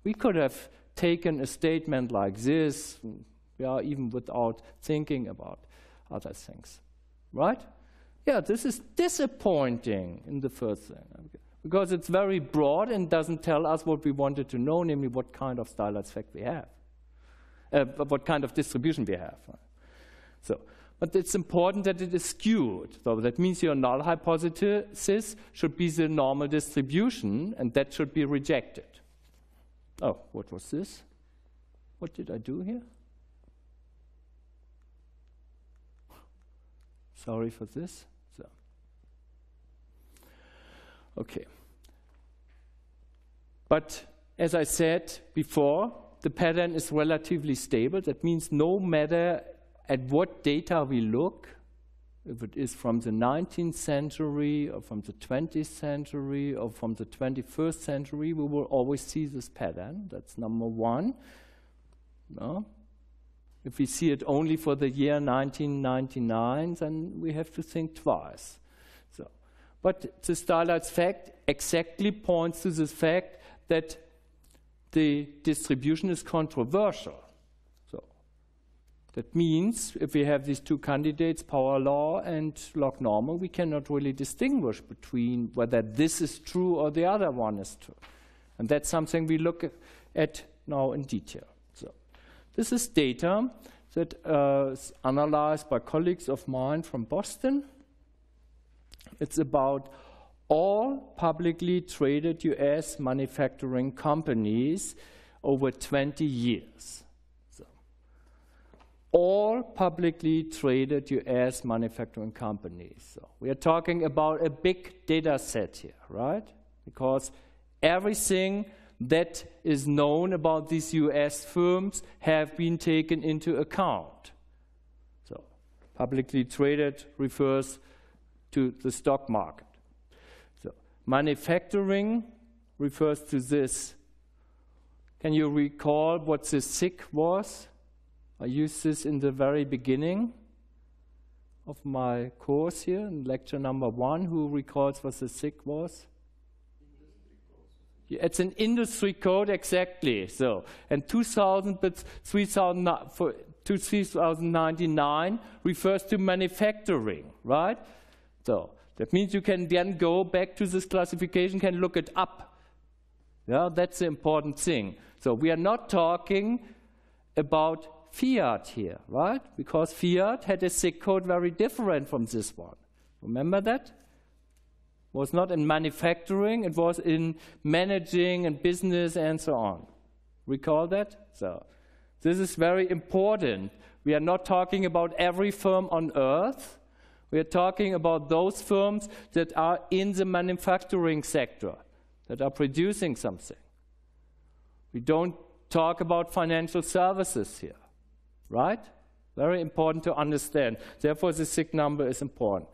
we could have taken a statement like this, yeah, even without thinking about other things, right? Yeah, this is disappointing in the first thing because it's very broad and doesn't tell us what we wanted to know, namely what kind of stylized fact we have, uh, what kind of distribution we have. So, but it's important that it is skewed. So that means your null hypothesis should be the normal distribution, and that should be rejected. Oh, what was this? What did I do here? Sorry for this. Okay. But as I said before, the pattern is relatively stable. That means no matter at what data we look, if it is from the 19th century or from the 20th century or from the 21st century, we will always see this pattern. That's number one. No? If we see it only for the year 1999, then we have to think twice. But the stylized fact exactly points to the fact that the distribution is controversial. So that means if we have these two candidates, power law and log normal, we cannot really distinguish between whether this is true or the other one is true. And that's something we look at now in detail. So this is data that uh, is analyzed by colleagues of mine from Boston. It's about all publicly traded US manufacturing companies over 20 years. So, all publicly traded US manufacturing companies. So we are talking about a big data set here, right? Because everything that is known about these US firms have been taken into account. So publicly traded refers to the stock market. So manufacturing refers to this. Can you recall what the SIC was? I used this in the very beginning of my course here in lecture number one. Who recalls what the SIC was? It's an industry code, exactly. So, and 2000, but 3000, uh, for, to 3099 refers to manufacturing, right? So that means you can then go back to this classification, can look it up. Yeah, that's the important thing. So we are not talking about fiat here, right? Because fiat had a SIC code very different from this one. Remember that? Was not in manufacturing, it was in managing and business and so on. Recall that? So this is very important. We are not talking about every firm on earth We are talking about those firms that are in the manufacturing sector, that are producing something. We don't talk about financial services here, right? Very important to understand. Therefore, the SIC number is important.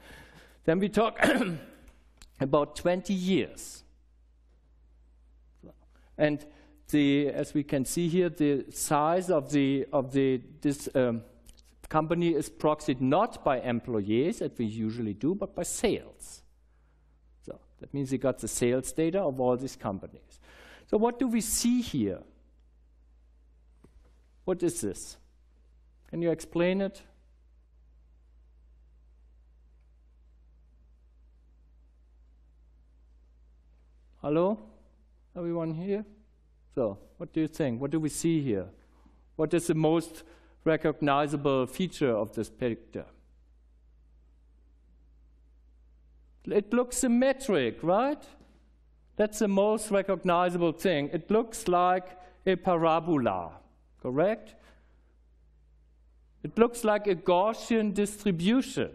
Then we talk *coughs* about 20 years. And the, as we can see here, the size of the of the this um, company is proxied not by employees, as we usually do, but by sales. So that means we got the sales data of all these companies. So what do we see here? What is this? Can you explain it? Hello? Everyone here? So, what do you think? What do we see here? What is the most recognizable feature of this picture? It looks symmetric, right? That's the most recognizable thing. It looks like a parabola, correct? It looks like a Gaussian distribution.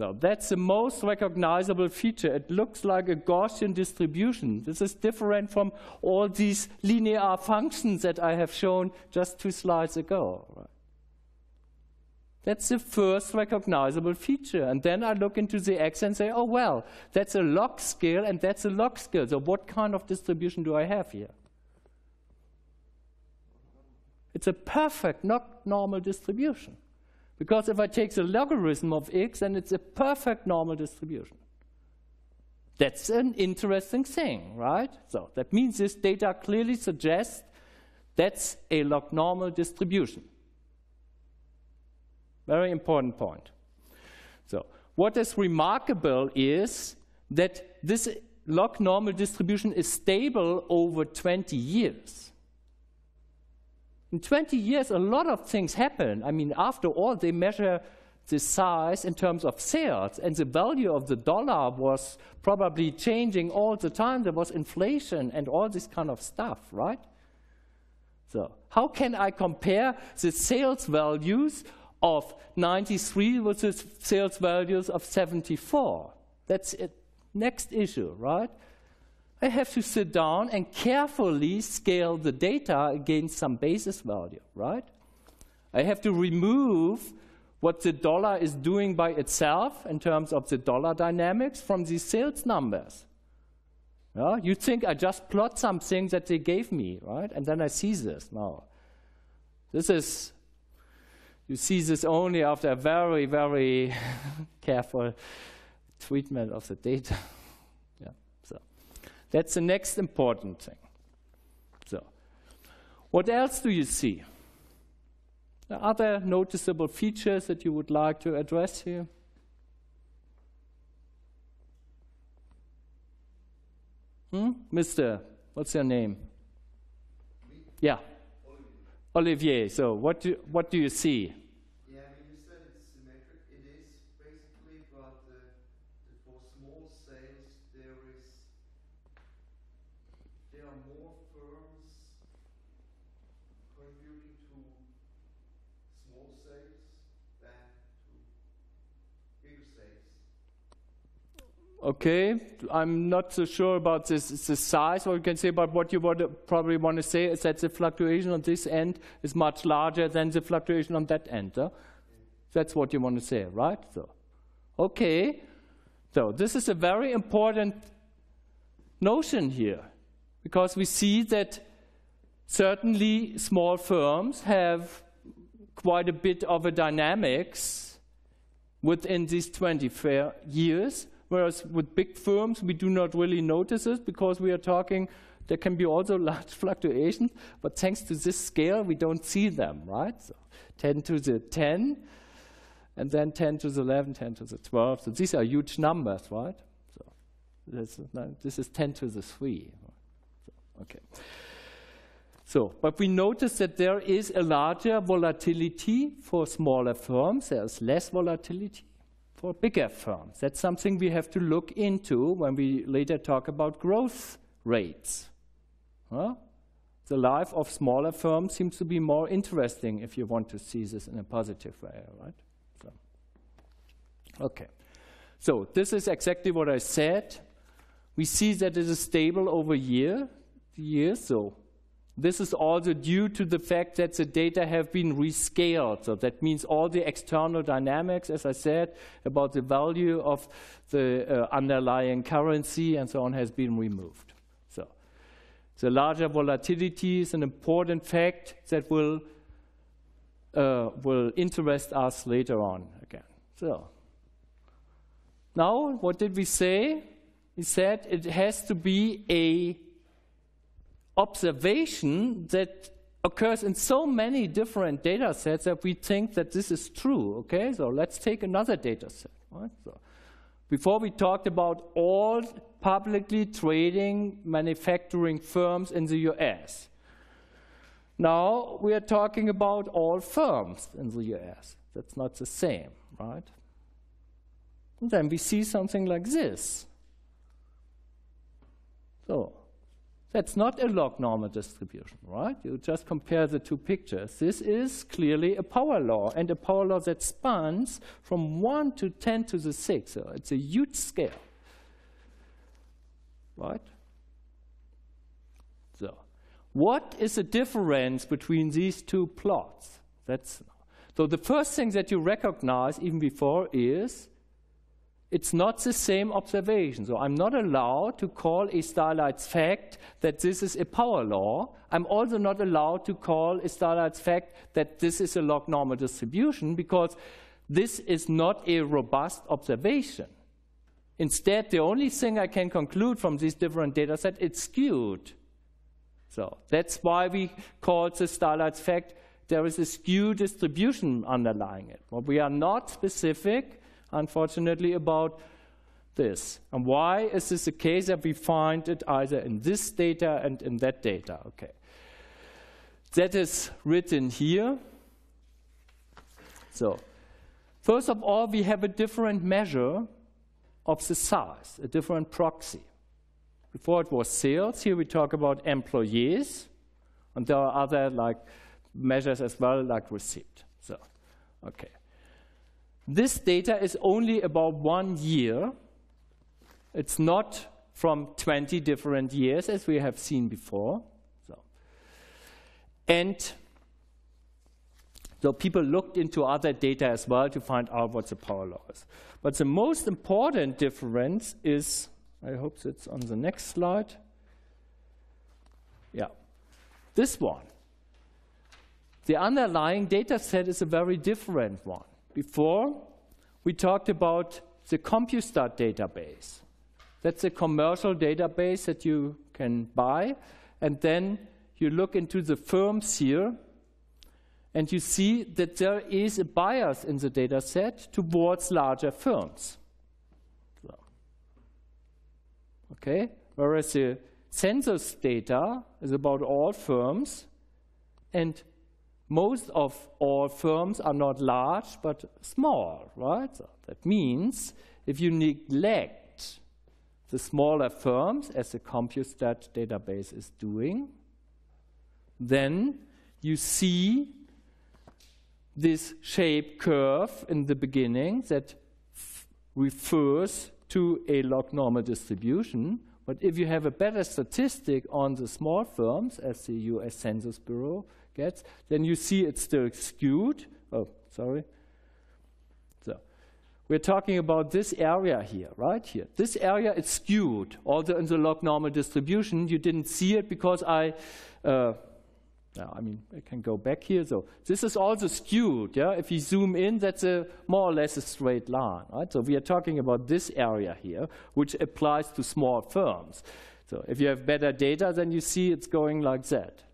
So that's the most recognizable feature. It looks like a Gaussian distribution. This is different from all these linear functions that I have shown just two slides ago. That's the first recognizable feature. And then I look into the X and say, oh, well, that's a log scale and that's a log scale. So what kind of distribution do I have here? It's a perfect, not normal distribution. Because if I take the logarithm of x, then it's a perfect normal distribution. That's an interesting thing, right? So that means this data clearly suggests that's a log normal distribution. Very important point. So what is remarkable is that this log normal distribution is stable over 20 years. In 20 years, a lot of things happen. I mean, after all, they measure the size in terms of sales, and the value of the dollar was probably changing all the time. There was inflation and all this kind of stuff, right? So, how can I compare the sales values of 93 with the sales values of 74? That's it. Next issue, right? I have to sit down and carefully scale the data against some basis value, right? I have to remove what the dollar is doing by itself in terms of the dollar dynamics from these sales numbers. Yeah? You think I just plot something that they gave me, right? And then I see this. No. This is, you see this only after a very, very *laughs* careful treatment of the data. *laughs* That's the next important thing. So, what else do you see? Are there noticeable features that you would like to address here? Hmm? Mr. What's your name? Me? Yeah. Olivier. Olivier. So, what do, what do you see? Okay, I'm not so sure about this, the size, or you can say about what you would probably want to say is that the fluctuation on this end is much larger than the fluctuation on that end. That's what you want to say, right? So, okay. So this is a very important notion here, because we see that certainly small firms have quite a bit of a dynamics within these 20 years, Whereas with big firms, we do not really notice it because we are talking, there can be also *laughs* large fluctuations, but thanks to this scale, we don't see them, right? So 10 to the 10, and then 10 to the 11, 10 to the 12. So these are huge numbers, right? So this, this is 10 to the 3. So, okay. So, but we notice that there is a larger volatility for smaller firms. There's less volatility for bigger firms. That's something we have to look into when we later talk about growth rates. Well, the life of smaller firms seems to be more interesting if you want to see this in a positive way, right? So. Okay. So this is exactly what I said. We see that it is stable over year, years. So this is also due to the fact that the data have been rescaled. So that means all the external dynamics, as I said, about the value of the uh, underlying currency and so on has been removed. So the larger volatility is an important fact that will uh, will interest us later on again. So now, what did we say? We said it has to be a observation that occurs in so many different data sets that we think that this is true. Okay, so let's take another data set. Right? So before we talked about all publicly trading manufacturing firms in the US. Now we are talking about all firms in the US. That's not the same, right? And then we see something like this. So that's not a log normal distribution, right? You just compare the two pictures. This is clearly a power law, and a power law that spans from 1 to 10 to the 6. So it's a huge scale, right? So what is the difference between these two plots? That's so the first thing that you recognize even before is it's not the same observation. So I'm not allowed to call a stylized fact that this is a power law. I'm also not allowed to call a stylized fact that this is a log normal distribution because this is not a robust observation. Instead, the only thing I can conclude from these different data sets, it's skewed. So that's why we call the stylized fact there is a skewed distribution underlying it. But we are not specific unfortunately, about this. And why is this the case that we find it either in this data and in that data? Okay. That is written here. So, first of all, we have a different measure of the size, a different proxy. Before it was sales, here we talk about employees, and there are other like measures as well, like receipt. So, okay. This data is only about one year. It's not from 20 different years as we have seen before. So, and so people looked into other data as well to find out what the power law is. But the most important difference is, I hope it's on the next slide. Yeah, this one. The underlying data set is a very different one. Before, we talked about the CompuStat database. That's a commercial database that you can buy. And then you look into the firms here, and you see that there is a bias in the data set towards larger firms. Okay? Whereas the census data is about all firms, and most of all firms are not large, but small, right? So that means if you neglect the smaller firms, as the CompuStat database is doing, then you see this shape curve in the beginning that refers to a log normal distribution. But if you have a better statistic on the small firms, as the US Census Bureau gets, then you see it's still skewed. Oh, sorry. So we're talking about this area here, right here. This area is skewed. Although in the log normal distribution, you didn't see it because I, uh, I mean, I can go back here. So this is also skewed. Yeah, if you zoom in, that's a more or less a straight line, right? So we are talking about this area here, which applies to small firms. So if you have better data, then you see it's going like that.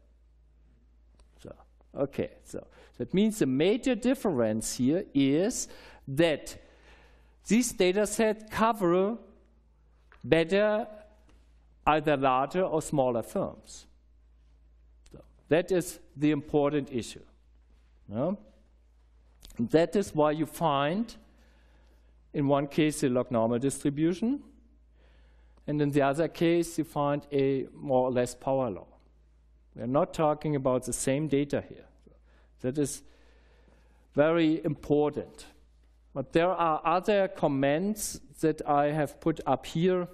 Okay, so that means the major difference here is that these data sets cover better either larger or smaller firms. So that is the important issue. No? That is why you find, in one case, a log normal distribution, and in the other case, you find a more or less power law. We're not talking about the same data here. That is very important. But there are other comments that I have put up here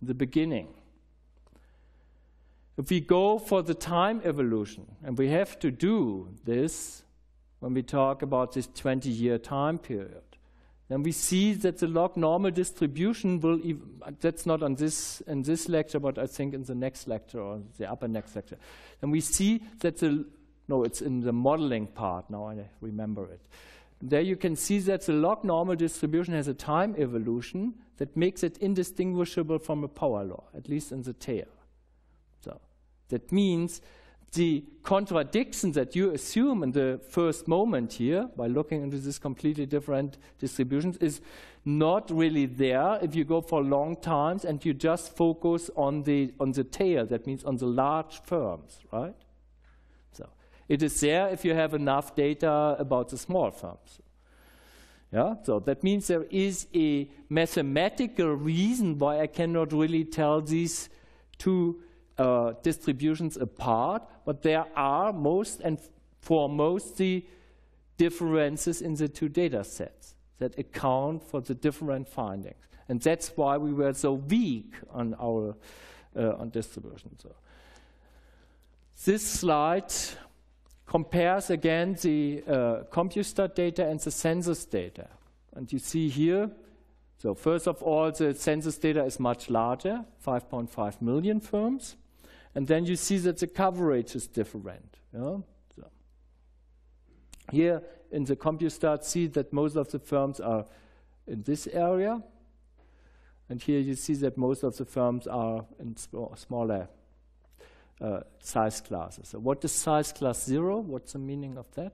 in the beginning. If we go for the time evolution, and we have to do this when we talk about this 20 year time period, then we see that the log normal distribution will, that's not on this, in this lecture, but I think in the next lecture or the upper next lecture. And we see that the, no, it's in the modeling part, now I remember it. There you can see that the log normal distribution has a time evolution that makes it indistinguishable from a power law, at least in the tail. So that means the contradiction that you assume in the first moment here by looking into this completely different distributions is not really there if you go for long times and you just focus on the on the tail that means on the large firms right it is there if you have enough data about the small firms yeah so that means there is a mathematical reason why i cannot really tell these two uh, distributions apart, but there are most and foremost the differences in the two data sets that account for the different findings. And that's why we were so weak on our uh, on distribution. So this slide compares again the uh, CompuStat data and the census data. And you see here, so first of all, the census data is much larger, 5.5 million firms. And then you see that the coverage is different. Yeah? So here in the CompuStat, see that most of the firms are in this area. And here you see that most of the firms are in smaller uh, size classes. So what is size class zero? What's the meaning of that?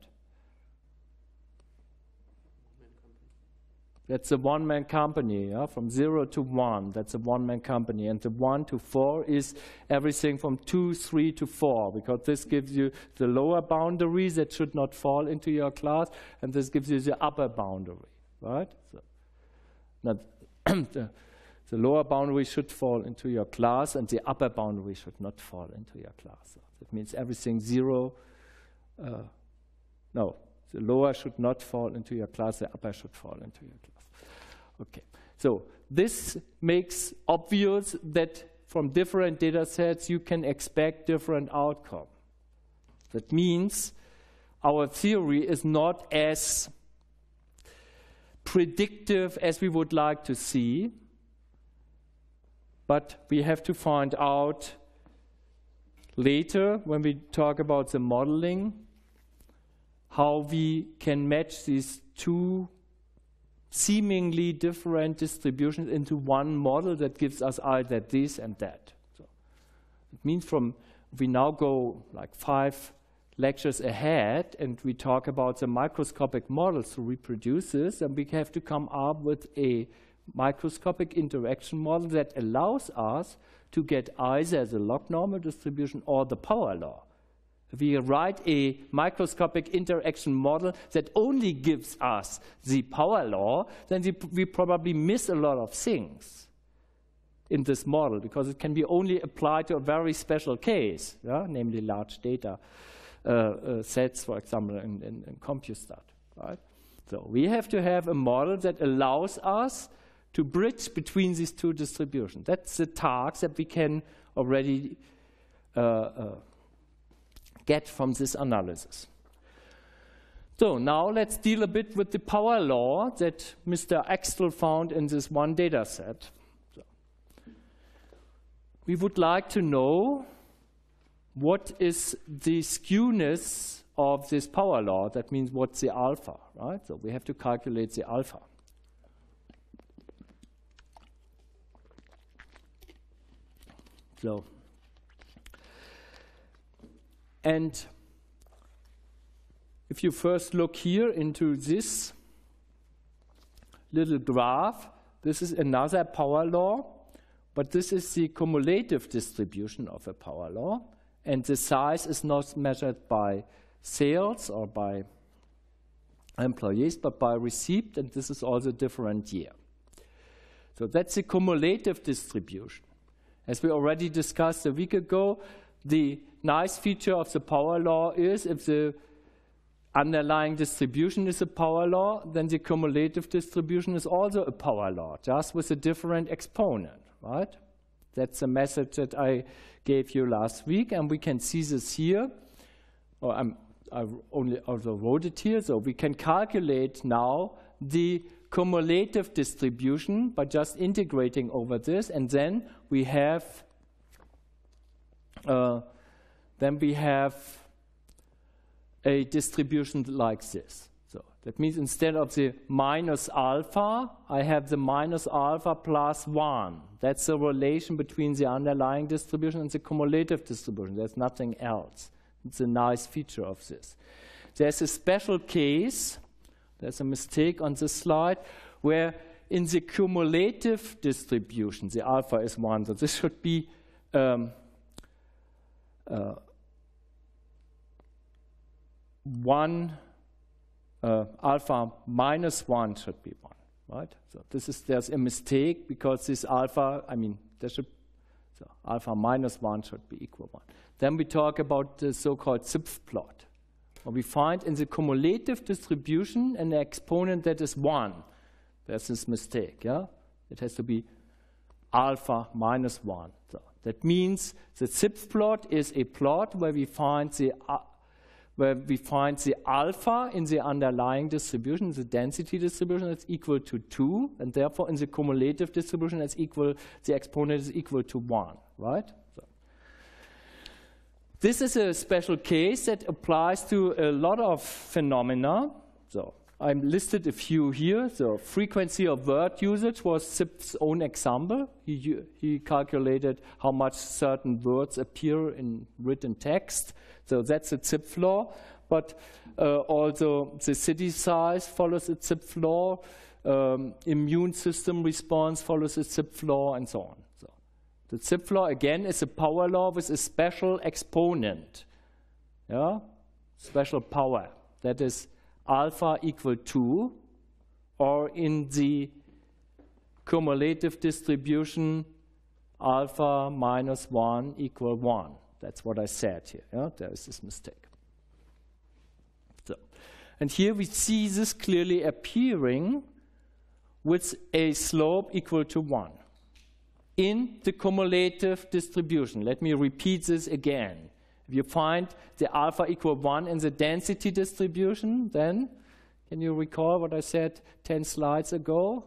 That's a one man company, yeah? from zero to one. That's a one man company. And the one to four is everything from two, three to four, because this gives you the lower boundary that should not fall into your class, and this gives you the upper boundary, right? So, *clears throat* now, the, lower boundary should fall into your class, and the upper boundary should not fall into your class. So that means everything zero, uh, no, the lower should not fall into your class, the upper should fall into your class. Okay, so this makes obvious that from different data sets you can expect different outcome. That means our theory is not as predictive as we would like to see, but we have to find out later when we talk about the modeling how we can match these two seemingly different distributions into one model that gives us either this and that. So it means from we now go like five lectures ahead and we talk about the microscopic models to reproduce this, and we have to come up with a microscopic interaction model that allows us to get either the log normal distribution or the power law we write a microscopic interaction model that only gives us the power law, then we probably miss a lot of things in this model because it can be only applied to a very special case, yeah? namely large data uh, uh, sets, for example, in, in, in CompuStat. Right? So we have to have a model that allows us to bridge between these two distributions. That's the task that we can already uh, uh get from this analysis. So now let's deal a bit with the power law that Mr. Axtell found in this one data set. So we would like to know what is the skewness of this power law. That means what's the alpha, right? So we have to calculate the alpha. So and if you first look here into this little graph, this is another power law, but this is the cumulative distribution of a power law. And the size is not measured by sales or by employees, but by receipt, and this is also different year. So that's the cumulative distribution. As we already discussed a week ago, the nice feature of the power law is if the underlying distribution is a power law, then the cumulative distribution is also a power law, just with a different exponent, right? That's the message that I gave you last week, and we can see this here. I'm, I only also wrote it here, so we can calculate now the cumulative distribution by just integrating over this, and then we have uh, then we have a distribution like this. So that means instead of the minus alpha, I have the minus alpha plus 1. That's the relation between the underlying distribution and the cumulative distribution. There's nothing else. It's a nice feature of this. There's a special case, there's a mistake on this slide, where in the cumulative distribution, the alpha is 1. So this should be um, uh, 1 uh, alpha minus 1 should be 1, right? So this is, there's a mistake because this alpha, I mean, there should, so alpha minus 1 should be equal 1. Then we talk about the so-called Zipf plot. We find in the cumulative distribution an exponent that is 1. There's this mistake, yeah? It has to be alpha minus 1. So that means the Zipf plot is a plot where we find the uh, where we find the alpha in the underlying distribution, the density distribution is equal to 2, and therefore in the cumulative distribution it's equal, the exponent is equal to 1, right? This is a special case that applies to a lot of phenomena. So I've listed a few here. So frequency of word usage was Zipf's own example. He, he calculated how much certain words appear in written text. So that's a Zipf law. But uh, also the city size follows a Zipf law. Um, immune system response follows a Zipf law, and so on. The Zipf law again is a power law with a special exponent. Yeah, special power that is alpha equal 2, or in the cumulative distribution, alpha minus 1 equal 1. That's what I said here. Yeah? There is this mistake. So, and here we see this clearly appearing with a slope equal to 1 in the cumulative distribution. Let me repeat this again. If you find the alpha equal 1 in the density distribution, then can you recall what I said 10 slides ago?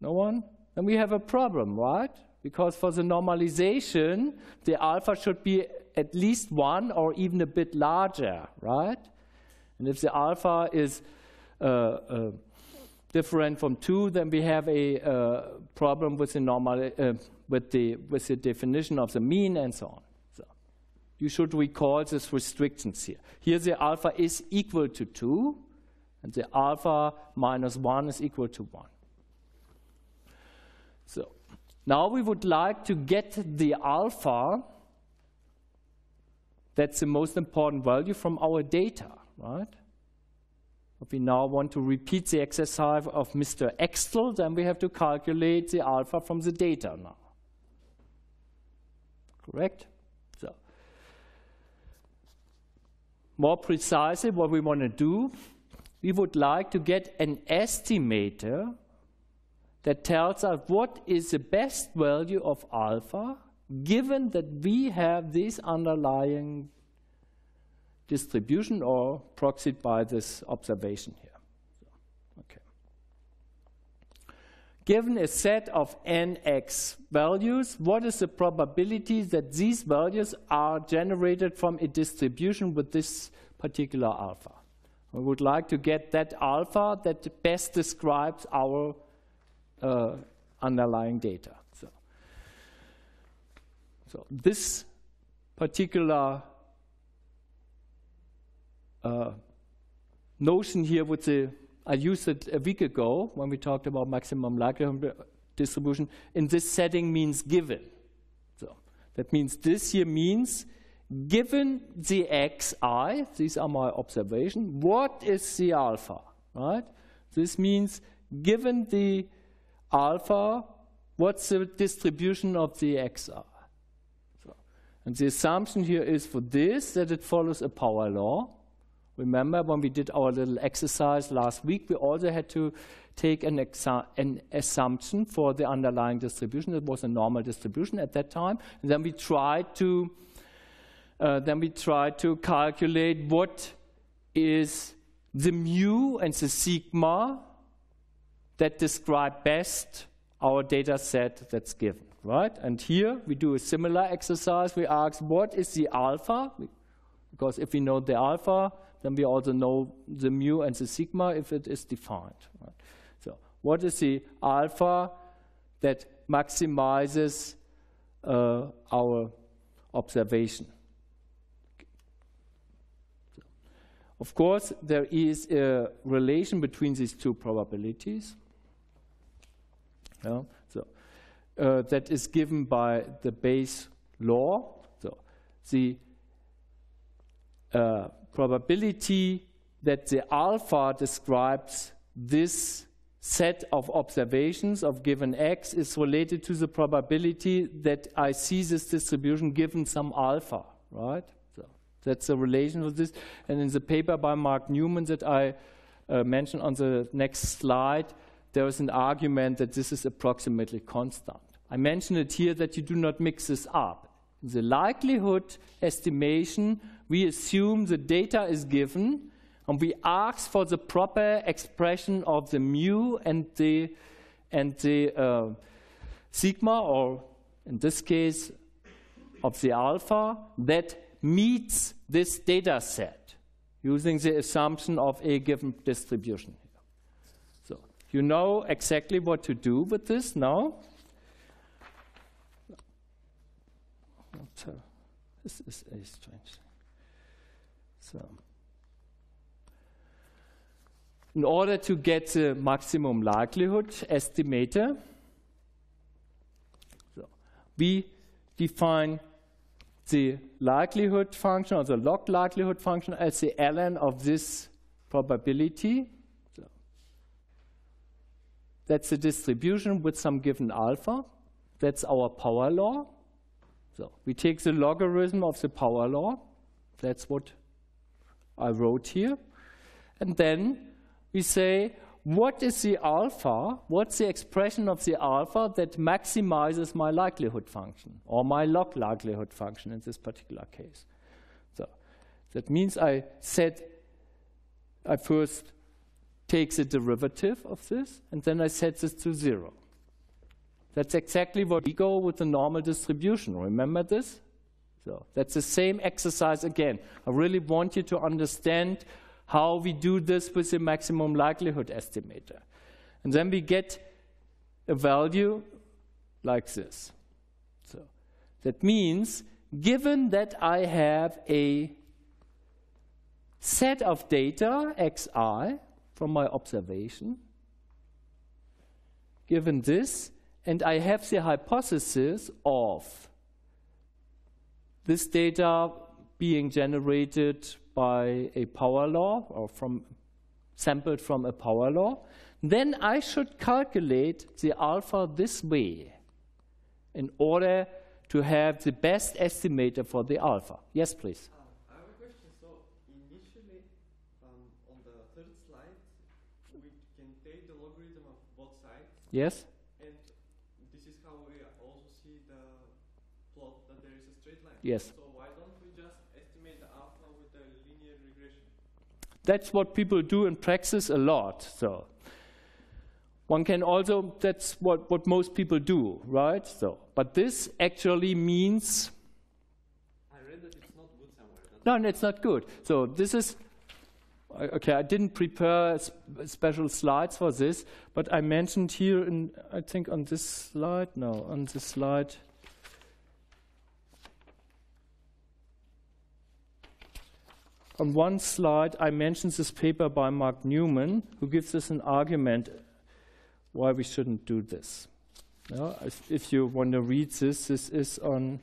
No one? Then we have a problem, right? because for the normalization, the alpha should be at least one or even a bit larger, right? And if the alpha is uh, uh, different from two, then we have a uh, problem with the normal uh, with the with the definition of the mean and so on. So you should recall these restrictions here. Here the alpha is equal to two, and the alpha minus one is equal to one. So now we would like to get the alpha, that's the most important value from our data, right? If we now want to repeat the exercise of Mr. Axtell, then we have to calculate the alpha from the data now. Correct? So, more precisely, what we want to do, we would like to get an estimator that tells us what is the best value of alpha given that we have this underlying distribution or proxied by this observation here. okay. Given a set of nx values, what is the probability that these values are generated from a distribution with this particular alpha? We would like to get that alpha that best describes our uh, underlying data. So, so this particular uh, notion here with the I used it a week ago when we talked about maximum likelihood distribution. In this setting means given. So that means this here means given the xi, these are my observations, what is the alpha, right? This means given the alpha, what's the distribution of the xi? So, And the assumption here is for this that it follows a power law. Remember when we did our little exercise last week, we also had to take an, an, assumption for the underlying distribution. It was a normal distribution at that time. And then we tried to uh, then we tried to calculate what is the mu and the sigma that describe best our data set that's given, right? And here we do a similar exercise. We ask what is the alpha? Because if we know the alpha, then we also know the mu and the sigma if it is defined. Right? So what is the alpha that maximizes uh, our observation? Of course, there is a relation between these two probabilities. Yeah, so uh, that is given by the Bayes law. So the uh, probability that the alpha describes this set of observations of given x is related to the probability that I see this distribution given some alpha, right? So that's the relation of this. And in the paper by Mark Newman that I uh, mentioned on the next slide, there is an argument that this is approximately constant. I mentioned it here that you do not mix this up. The likelihood estimation, we assume the data is given, and we ask for the proper expression of the mu and the, and the uh, sigma, or in this case, of the alpha, that meets this data set using the assumption of a given distribution. So you know exactly what to do with this now. So this is a strange thing. so, in order to get the maximum likelihood estimator, so we define the likelihood function or the log likelihood function as the ln of this probability. So that's the distribution with some given alpha. That's our power law. So we take the logarithm of the power law. That's what I wrote here. And then we say, what is the alpha? What's the expression of the alpha that maximizes my likelihood function or my log likelihood function in this particular case? So that means I set, I first take the derivative of this and then I set this to zero. That's exactly what we go with the normal distribution. Remember this? So that's the same exercise again. I really want you to understand how we do this with the maximum likelihood estimator. And then we get a value like this. So that means given that I have a set of data, xi, from my observation, given this, and I have the hypothesis of this data being generated by a power law or from sampled from a power law, then I should calculate the alpha this way in order to have the best estimator for the alpha. Yes, please. Uh, I have a question. So initially, um, on the third slide, we can take the logarithm of both sides. Yes. Yes. So why don't we just estimate the alpha with a linear regression? That's what people do in practice a lot. So one can also that's what, what most people do, right? So but this actually means I read that it's not good somewhere. no, no, it's not good. So this is okay, I didn't prepare special slides for this, but I mentioned here, in, I think on this slide, no, on this slide, on one slide, I mentioned this paper by Mark Newman, who gives us an argument why we shouldn't do this. if, if, you want to read this, this is on,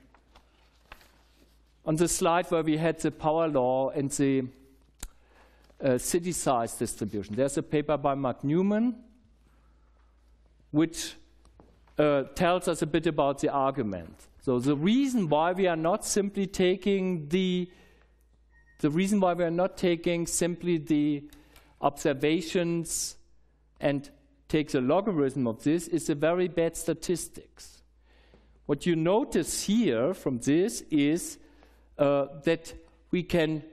on the slide where we had the power law and the uh, city size distribution. There's a paper by Mark Newman which uh, tells us a bit about the argument. So the reason why we are not simply taking the the reason why we are not taking simply the observations and take the logarithm of this is a very bad statistics. What you notice here from this is uh, that we can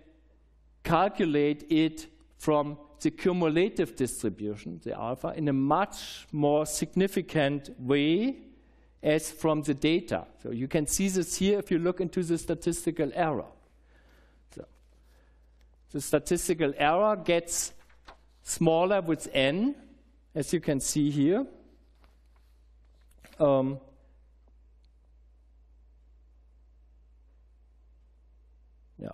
calculate it from the cumulative distribution, the alpha, in a much more significant way as from the data. So you can see this here if you look into the statistical error. The statistical error gets smaller with n, as you can see here. Um, yeah.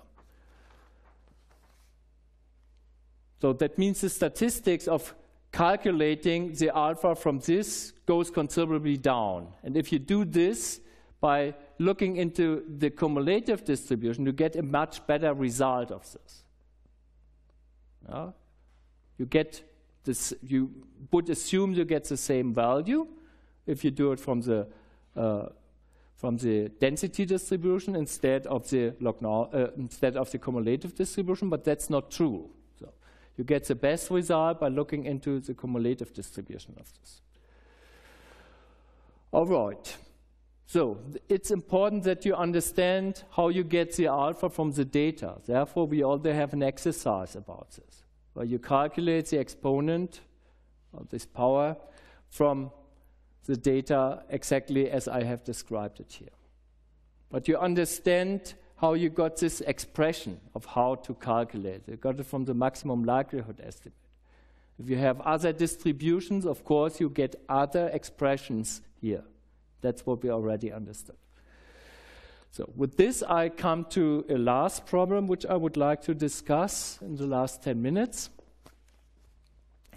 So that means the statistics of calculating the alpha from this goes considerably down. And if you do this by looking into the cumulative distribution, you get a much better result of this. Yeah? You get this, you would assume you get the same value if you do it from the uh, from the density distribution instead of the uh, instead of the cumulative distribution, but that's not true. So You get the best result by looking into the cumulative distribution of this. All right. So it's important that you understand how you get the alpha from the data. Therefore, we also have an exercise about this, where you calculate the exponent of this power from the data exactly as I have described it here. But you understand how you got this expression of how to calculate. You got it from the maximum likelihood estimate. If you have other distributions, of course, you get other expressions here. That's what we already understood. So with this, I come to a last problem which I would like to discuss in the last 10 minutes.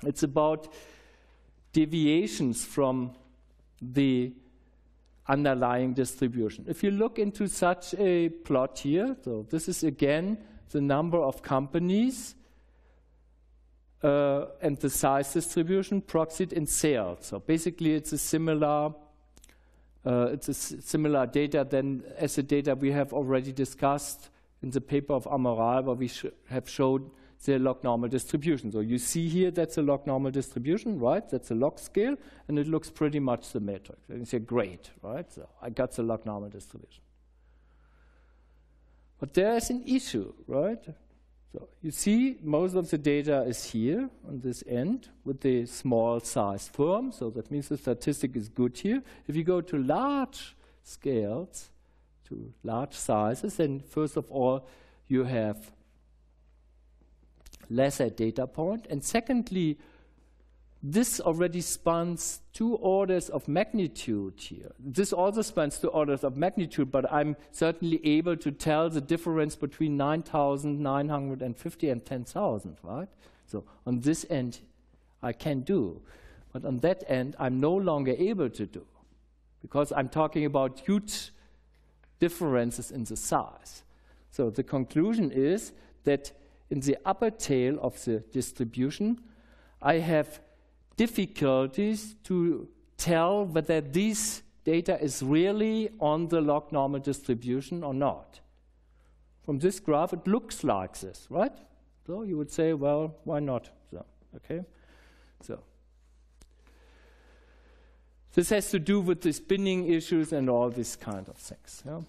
It's about deviations from the underlying distribution. If you look into such a plot here, so this is again the number of companies uh, and the size distribution proxied in sales. So basically, it's a similar uh, it's a similar data than as the data we have already discussed in the paper of Amaral, where we sh have showed the log normal distribution. So you see here that's a log normal distribution, right? That's a log scale, and it looks pretty much symmetric. And you say, great, right? So I got the log normal distribution. But there is an issue, right? So you see most of the data is here on this end with the small size firm. So that means the statistic is good here. If you go to large scales, to large sizes, then first of all, you have lesser data point. And secondly, this already spans two orders of magnitude here. This also spans two orders of magnitude, but I'm certainly able to tell the difference between 9,950 and 10,000, right? So on this end, I can do. But on that end, I'm no longer able to do because I'm talking about huge differences in the size. So the conclusion is that in the upper tail of the distribution, I have difficulties to tell whether this data is really on the log normal distribution or not. From this graph, it looks like this, right? So you would say, well, why not? So, okay, so this has to do with the spinning issues and all these kind of things. Yeah?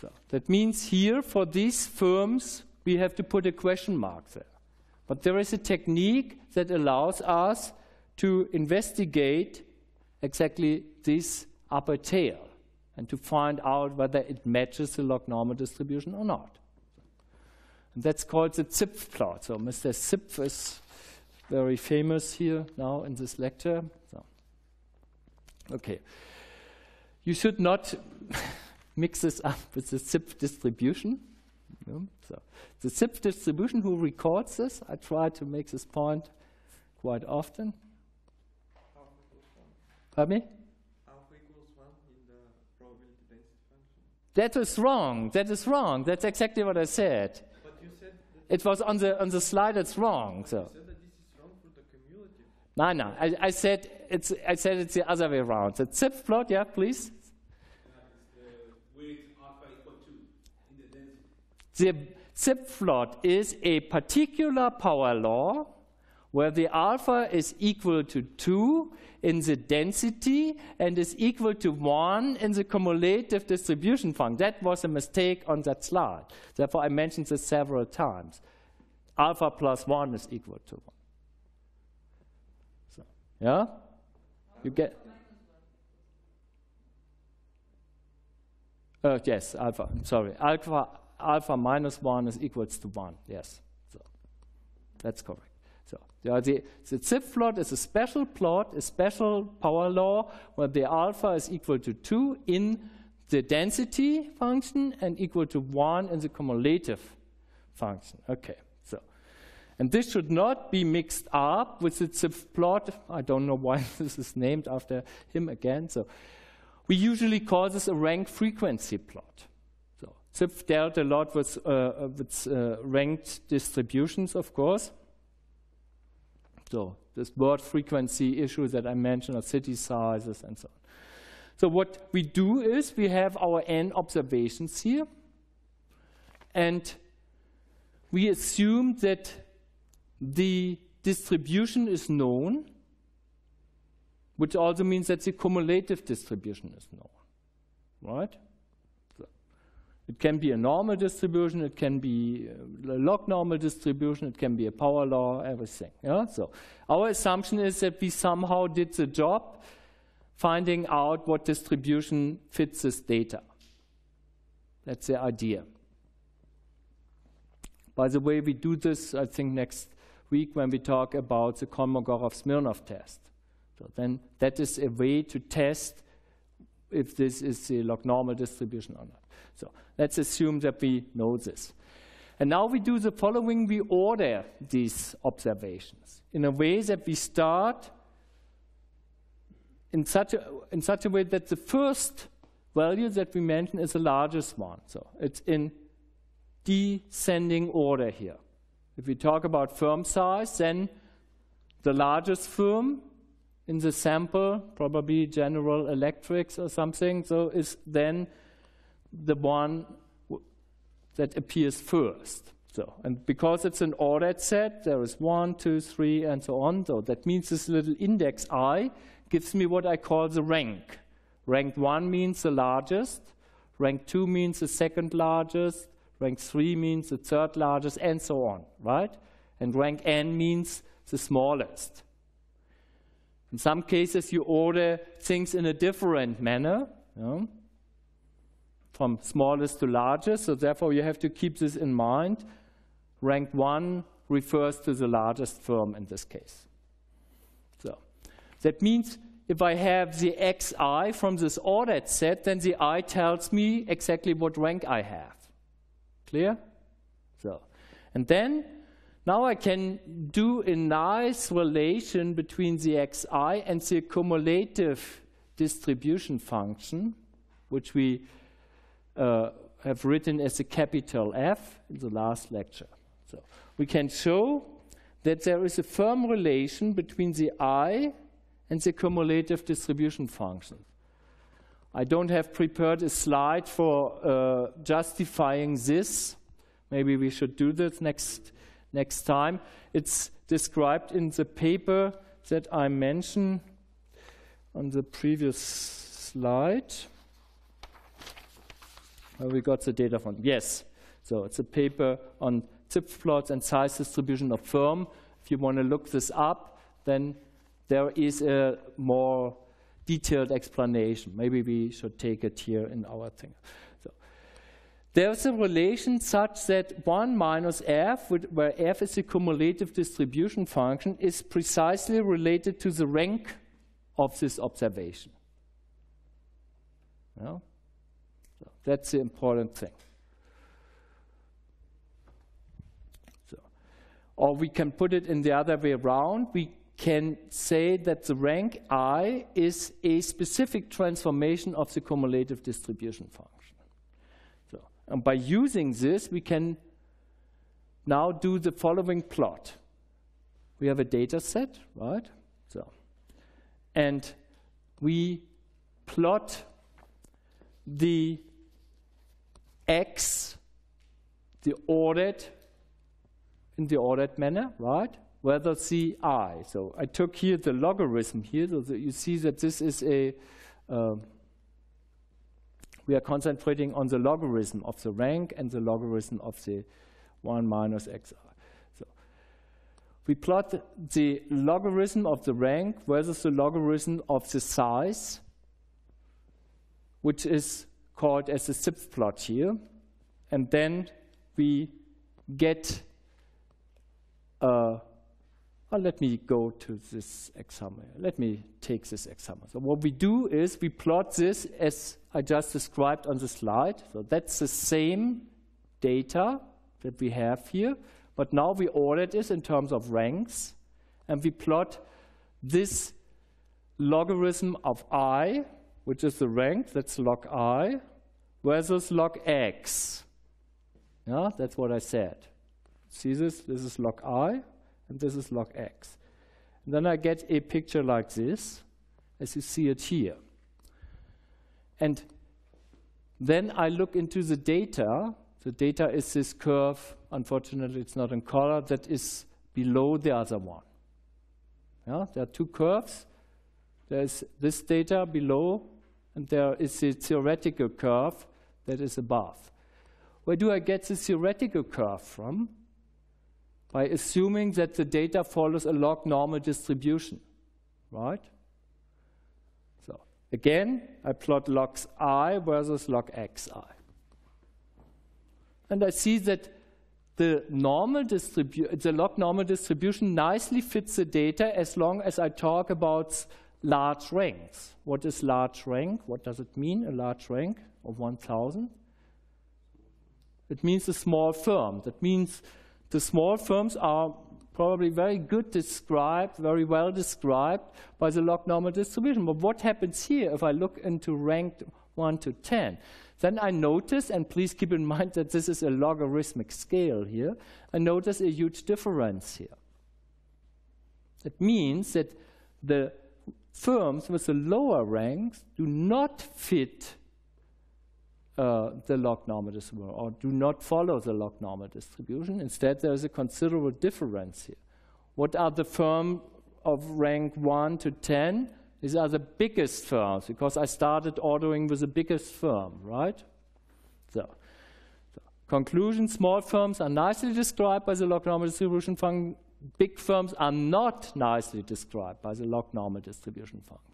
So that means here for these firms, we have to put a question mark there. But there is a technique that allows us to investigate exactly this upper tail and to find out whether it matches the log normal distribution or not. And that's called the Zipf plot. So Mr. Zipf is very famous here now in this lecture. So. Okay. You should not *laughs* mix this up with the Zipf distribution. So the Zipf distribution, who records this? I try to make this point quite often. Pardon me? Alpha equals 1 in the probability density function. That is wrong. That is wrong. That's exactly what I said. But you said it was on the on the slide. It's wrong. so. You said that this is wrong for the cumulative. No, no. I, I said it's I said it's the other way around. The Zipf plot, yeah, please. The Zipf plot is a particular power law where the alpha is equal to 2 in the density and is equal to 1 in the cumulative distribution function. That was a mistake on that slide. Therefore, I mentioned this several times. Alpha plus 1 is equal to 1. So, yeah? You get. Uh, yes, alpha. Sorry, alpha alpha minus one is equals to one. Yes, so that's correct. So yeah, the, the Zipf plot is a special plot, a special power law where the alpha is equal to two in the density function and equal to one in the cumulative function. Okay. And this should not be mixed up with the Zipf plot. I don't know why *laughs* this is named after him again. So we usually call this a rank frequency plot. So Zipf dealt a lot with, uh, with uh, ranked distributions, of course. So this word frequency issue that I mentioned, or city sizes and so on. So what we do is we have our n observations here, and we assume that the distribution is known, which also means that the cumulative distribution is known, right? It can be a normal distribution, it can be uh, a log normal distribution, it can be a power law, everything. Yeah? So our assumption is that we somehow did the job finding out what distribution fits this data. That's the idea. By the way, we do this, I think, next week when we talk about the Kolmogorov-Smirnov test. So then that is a way to test if this is the log normal distribution or not. So let's assume that we know this. And now we do the following. We order these observations in a way that we start in such a, in such a way that the first value that we mention is the largest one. So it's in descending order here. If we talk about firm size, then the largest firm in the sample, probably General Electrics or something, so is then the one that appears first. So, and because it's an ordered set, there is one, two, three, and so on. So that means this little index i gives me what I call the rank. Rank one means the largest. Rank two means the second largest. Rank 3 means the third largest, and so on, right? And rank n means the smallest. In some cases, you order things in a different manner, you know, from smallest to largest, so therefore you have to keep this in mind. Rank 1 refers to the largest firm in this case. So that means if I have the xi from this ordered set, then the i tells me exactly what rank I have. Clear? So, and then now I can do a nice relation between the xi and the cumulative distribution function, which we uh, have written as a capital F in the last lecture. So we can show that there is a firm relation between the i and the cumulative distribution function. I don't have prepared a slide for uh, justifying this. Maybe we should do this next, next time. It's described in the paper that I mentioned on the previous slide. We got the data from. Yes. So it's a paper on Zipf plots and size distribution of firm. If you want to look this up, then there is a more detailed explanation. Maybe we should take it here in our thing. So there's a relation such that 1 minus f, where f is a cumulative distribution function, is precisely related to the rank of this observation. Well, that's the important thing. So, or we can put it in the other way around. We can say that the rank i is a specific transformation of the cumulative distribution function. So, and by using this, we can now do the following plot. We have a data set, right? So, and we plot the x the ordered in the ordered manner, right? Whether ci. So I took here the logarithm here, so you see that this is a uh, we are concentrating on the logarithm of the rank and the logarithm of the 1 minus xi. So we plot the logarithm of the rank versus the logarithm of the size, which is called as the Zipf plot here. And then we get, uh, well, let me go to this example. Let me take this example. So what we do is we plot this as I just described on the slide. So that's the same data that we have here, but now we order this in terms of ranks, and we plot this logarithm of i, which is the rank, that's log i, versus log x. Yeah, that's what I said. See this? This is log i, and this is log x. And then I get a picture like this, as you see it here. And then I look into the data. The data is this curve. Unfortunately, it's not in color. That is below the other one. Yeah, there are two curves. There's this data below, and there is the theoretical curve that is above. Where do I get the theoretical curve from? By assuming that the data follows a log normal distribution, right? So again, I plot logs i versus log xi. And I see that the normal the log normal distribution nicely fits the data as long as I talk about large ranks. What is large rank? What does it mean, a large rank of 1,000? It means a small firm. That means the small firms are probably very good described, very well described by the log normal distribution. But what happens here if I look into ranked 1 to 10? Then I notice, and please keep in *laughs* mind that this is a logarithmic scale here, I notice a huge difference here. It means that the firms with the lower ranks do not fit uh, the log normal distribution or do not follow the log normal distribution. Instead, there is a considerable difference here. What are the firms of rank 1 to 10? These are the biggest firms because I started ordering with the biggest firm, right? So, so conclusion, small firms are nicely described by the log normal distribution function. Big firms are not nicely described by the log normal distribution function.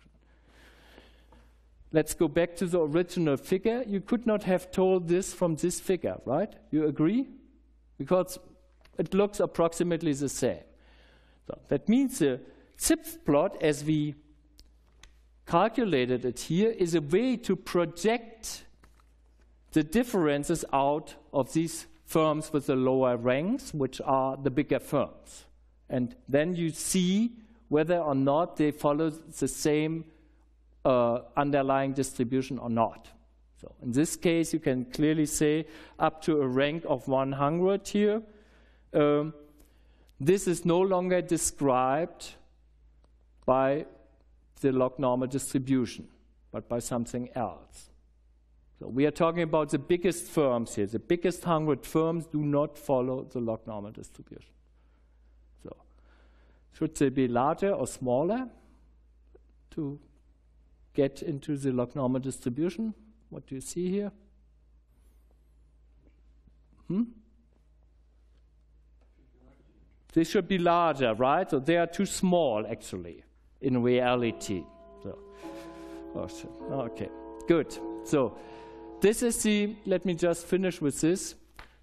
Let's go back to the original figure. You could not have told this from this figure, right? You agree? Because it looks approximately the same. So that means the Zipf plot, as we calculated it here, is a way to project the differences out of these firms with the lower ranks, which are the bigger firms. And then you see whether or not they follow the same uh, underlying distribution or not. So in this case, you can clearly say up to a rank of 100 here. Um, this is no longer described by the log normal distribution, but by something else. So we are talking about the biggest firms here. The biggest 100 firms do not follow the log normal distribution. So should they be larger or smaller to get into the log normal distribution. What do you see here? Hmm? They should be larger, right? So they are too small, actually, in reality. So, oh, okay, good. So this is the, let me just finish with this.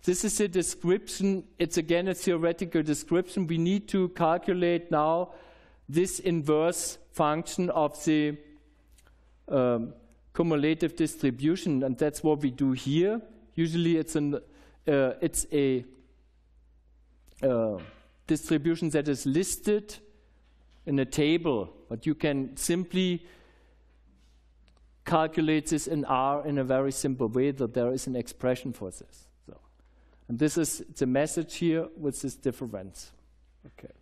This is the description. It's again a theoretical description. We need to calculate now this inverse function of the um, cumulative distribution, and that's what we do here. Usually, it's an uh, it's a uh, distribution that is listed in a table, but you can simply calculate this in R in a very simple way that there is an expression for this. So, and this is the message here with this difference. Okay.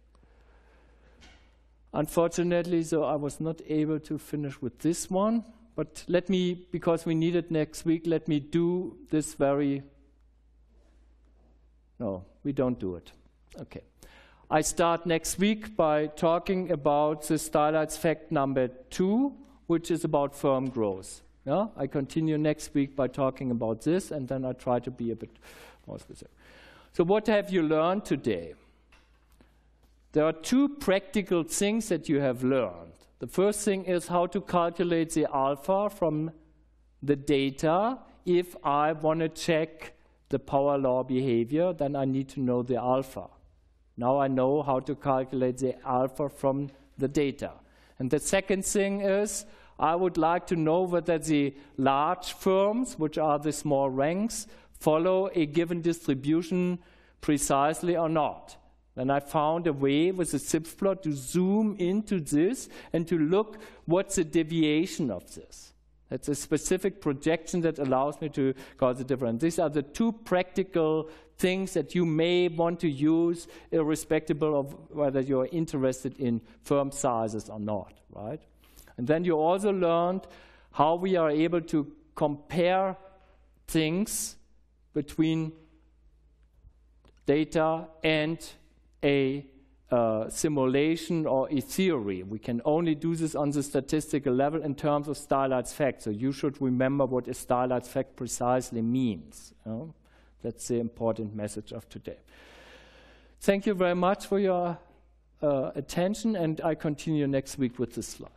Unfortunately, so I was not able to finish with this one. But let me, because we need it next week, let me do this very No, we don't do it. Okay. I start next week by talking about the Stylized fact number two, which is about firm growth. Yeah? I continue next week by talking about this, and then I try to be a bit more specific. So, what have you learned today? There are two practical things that you have learned. The first thing is how to calculate the alpha from the data. If I want to check the power law behavior, then I need to know the alpha. Now I know how to calculate the alpha from the data. And the second thing is I would like to know whether the large firms, which are the small ranks, follow a given distribution precisely or not. And I found a way with a Zipf plot to zoom into this and to look what's the deviation of this. That's a specific projection that allows me to cause a difference. These are the two practical things that you may want to use irrespective of whether you're interested in firm sizes or not, right? And then you also learned how we are able to compare things between data and a uh, simulation or a theory. We can only do this on the statistical level in terms of stylized fact. So you should remember what a stylized fact precisely means. That's the important message of today. Thank you very much for your uh, attention, and I continue next week with this slide.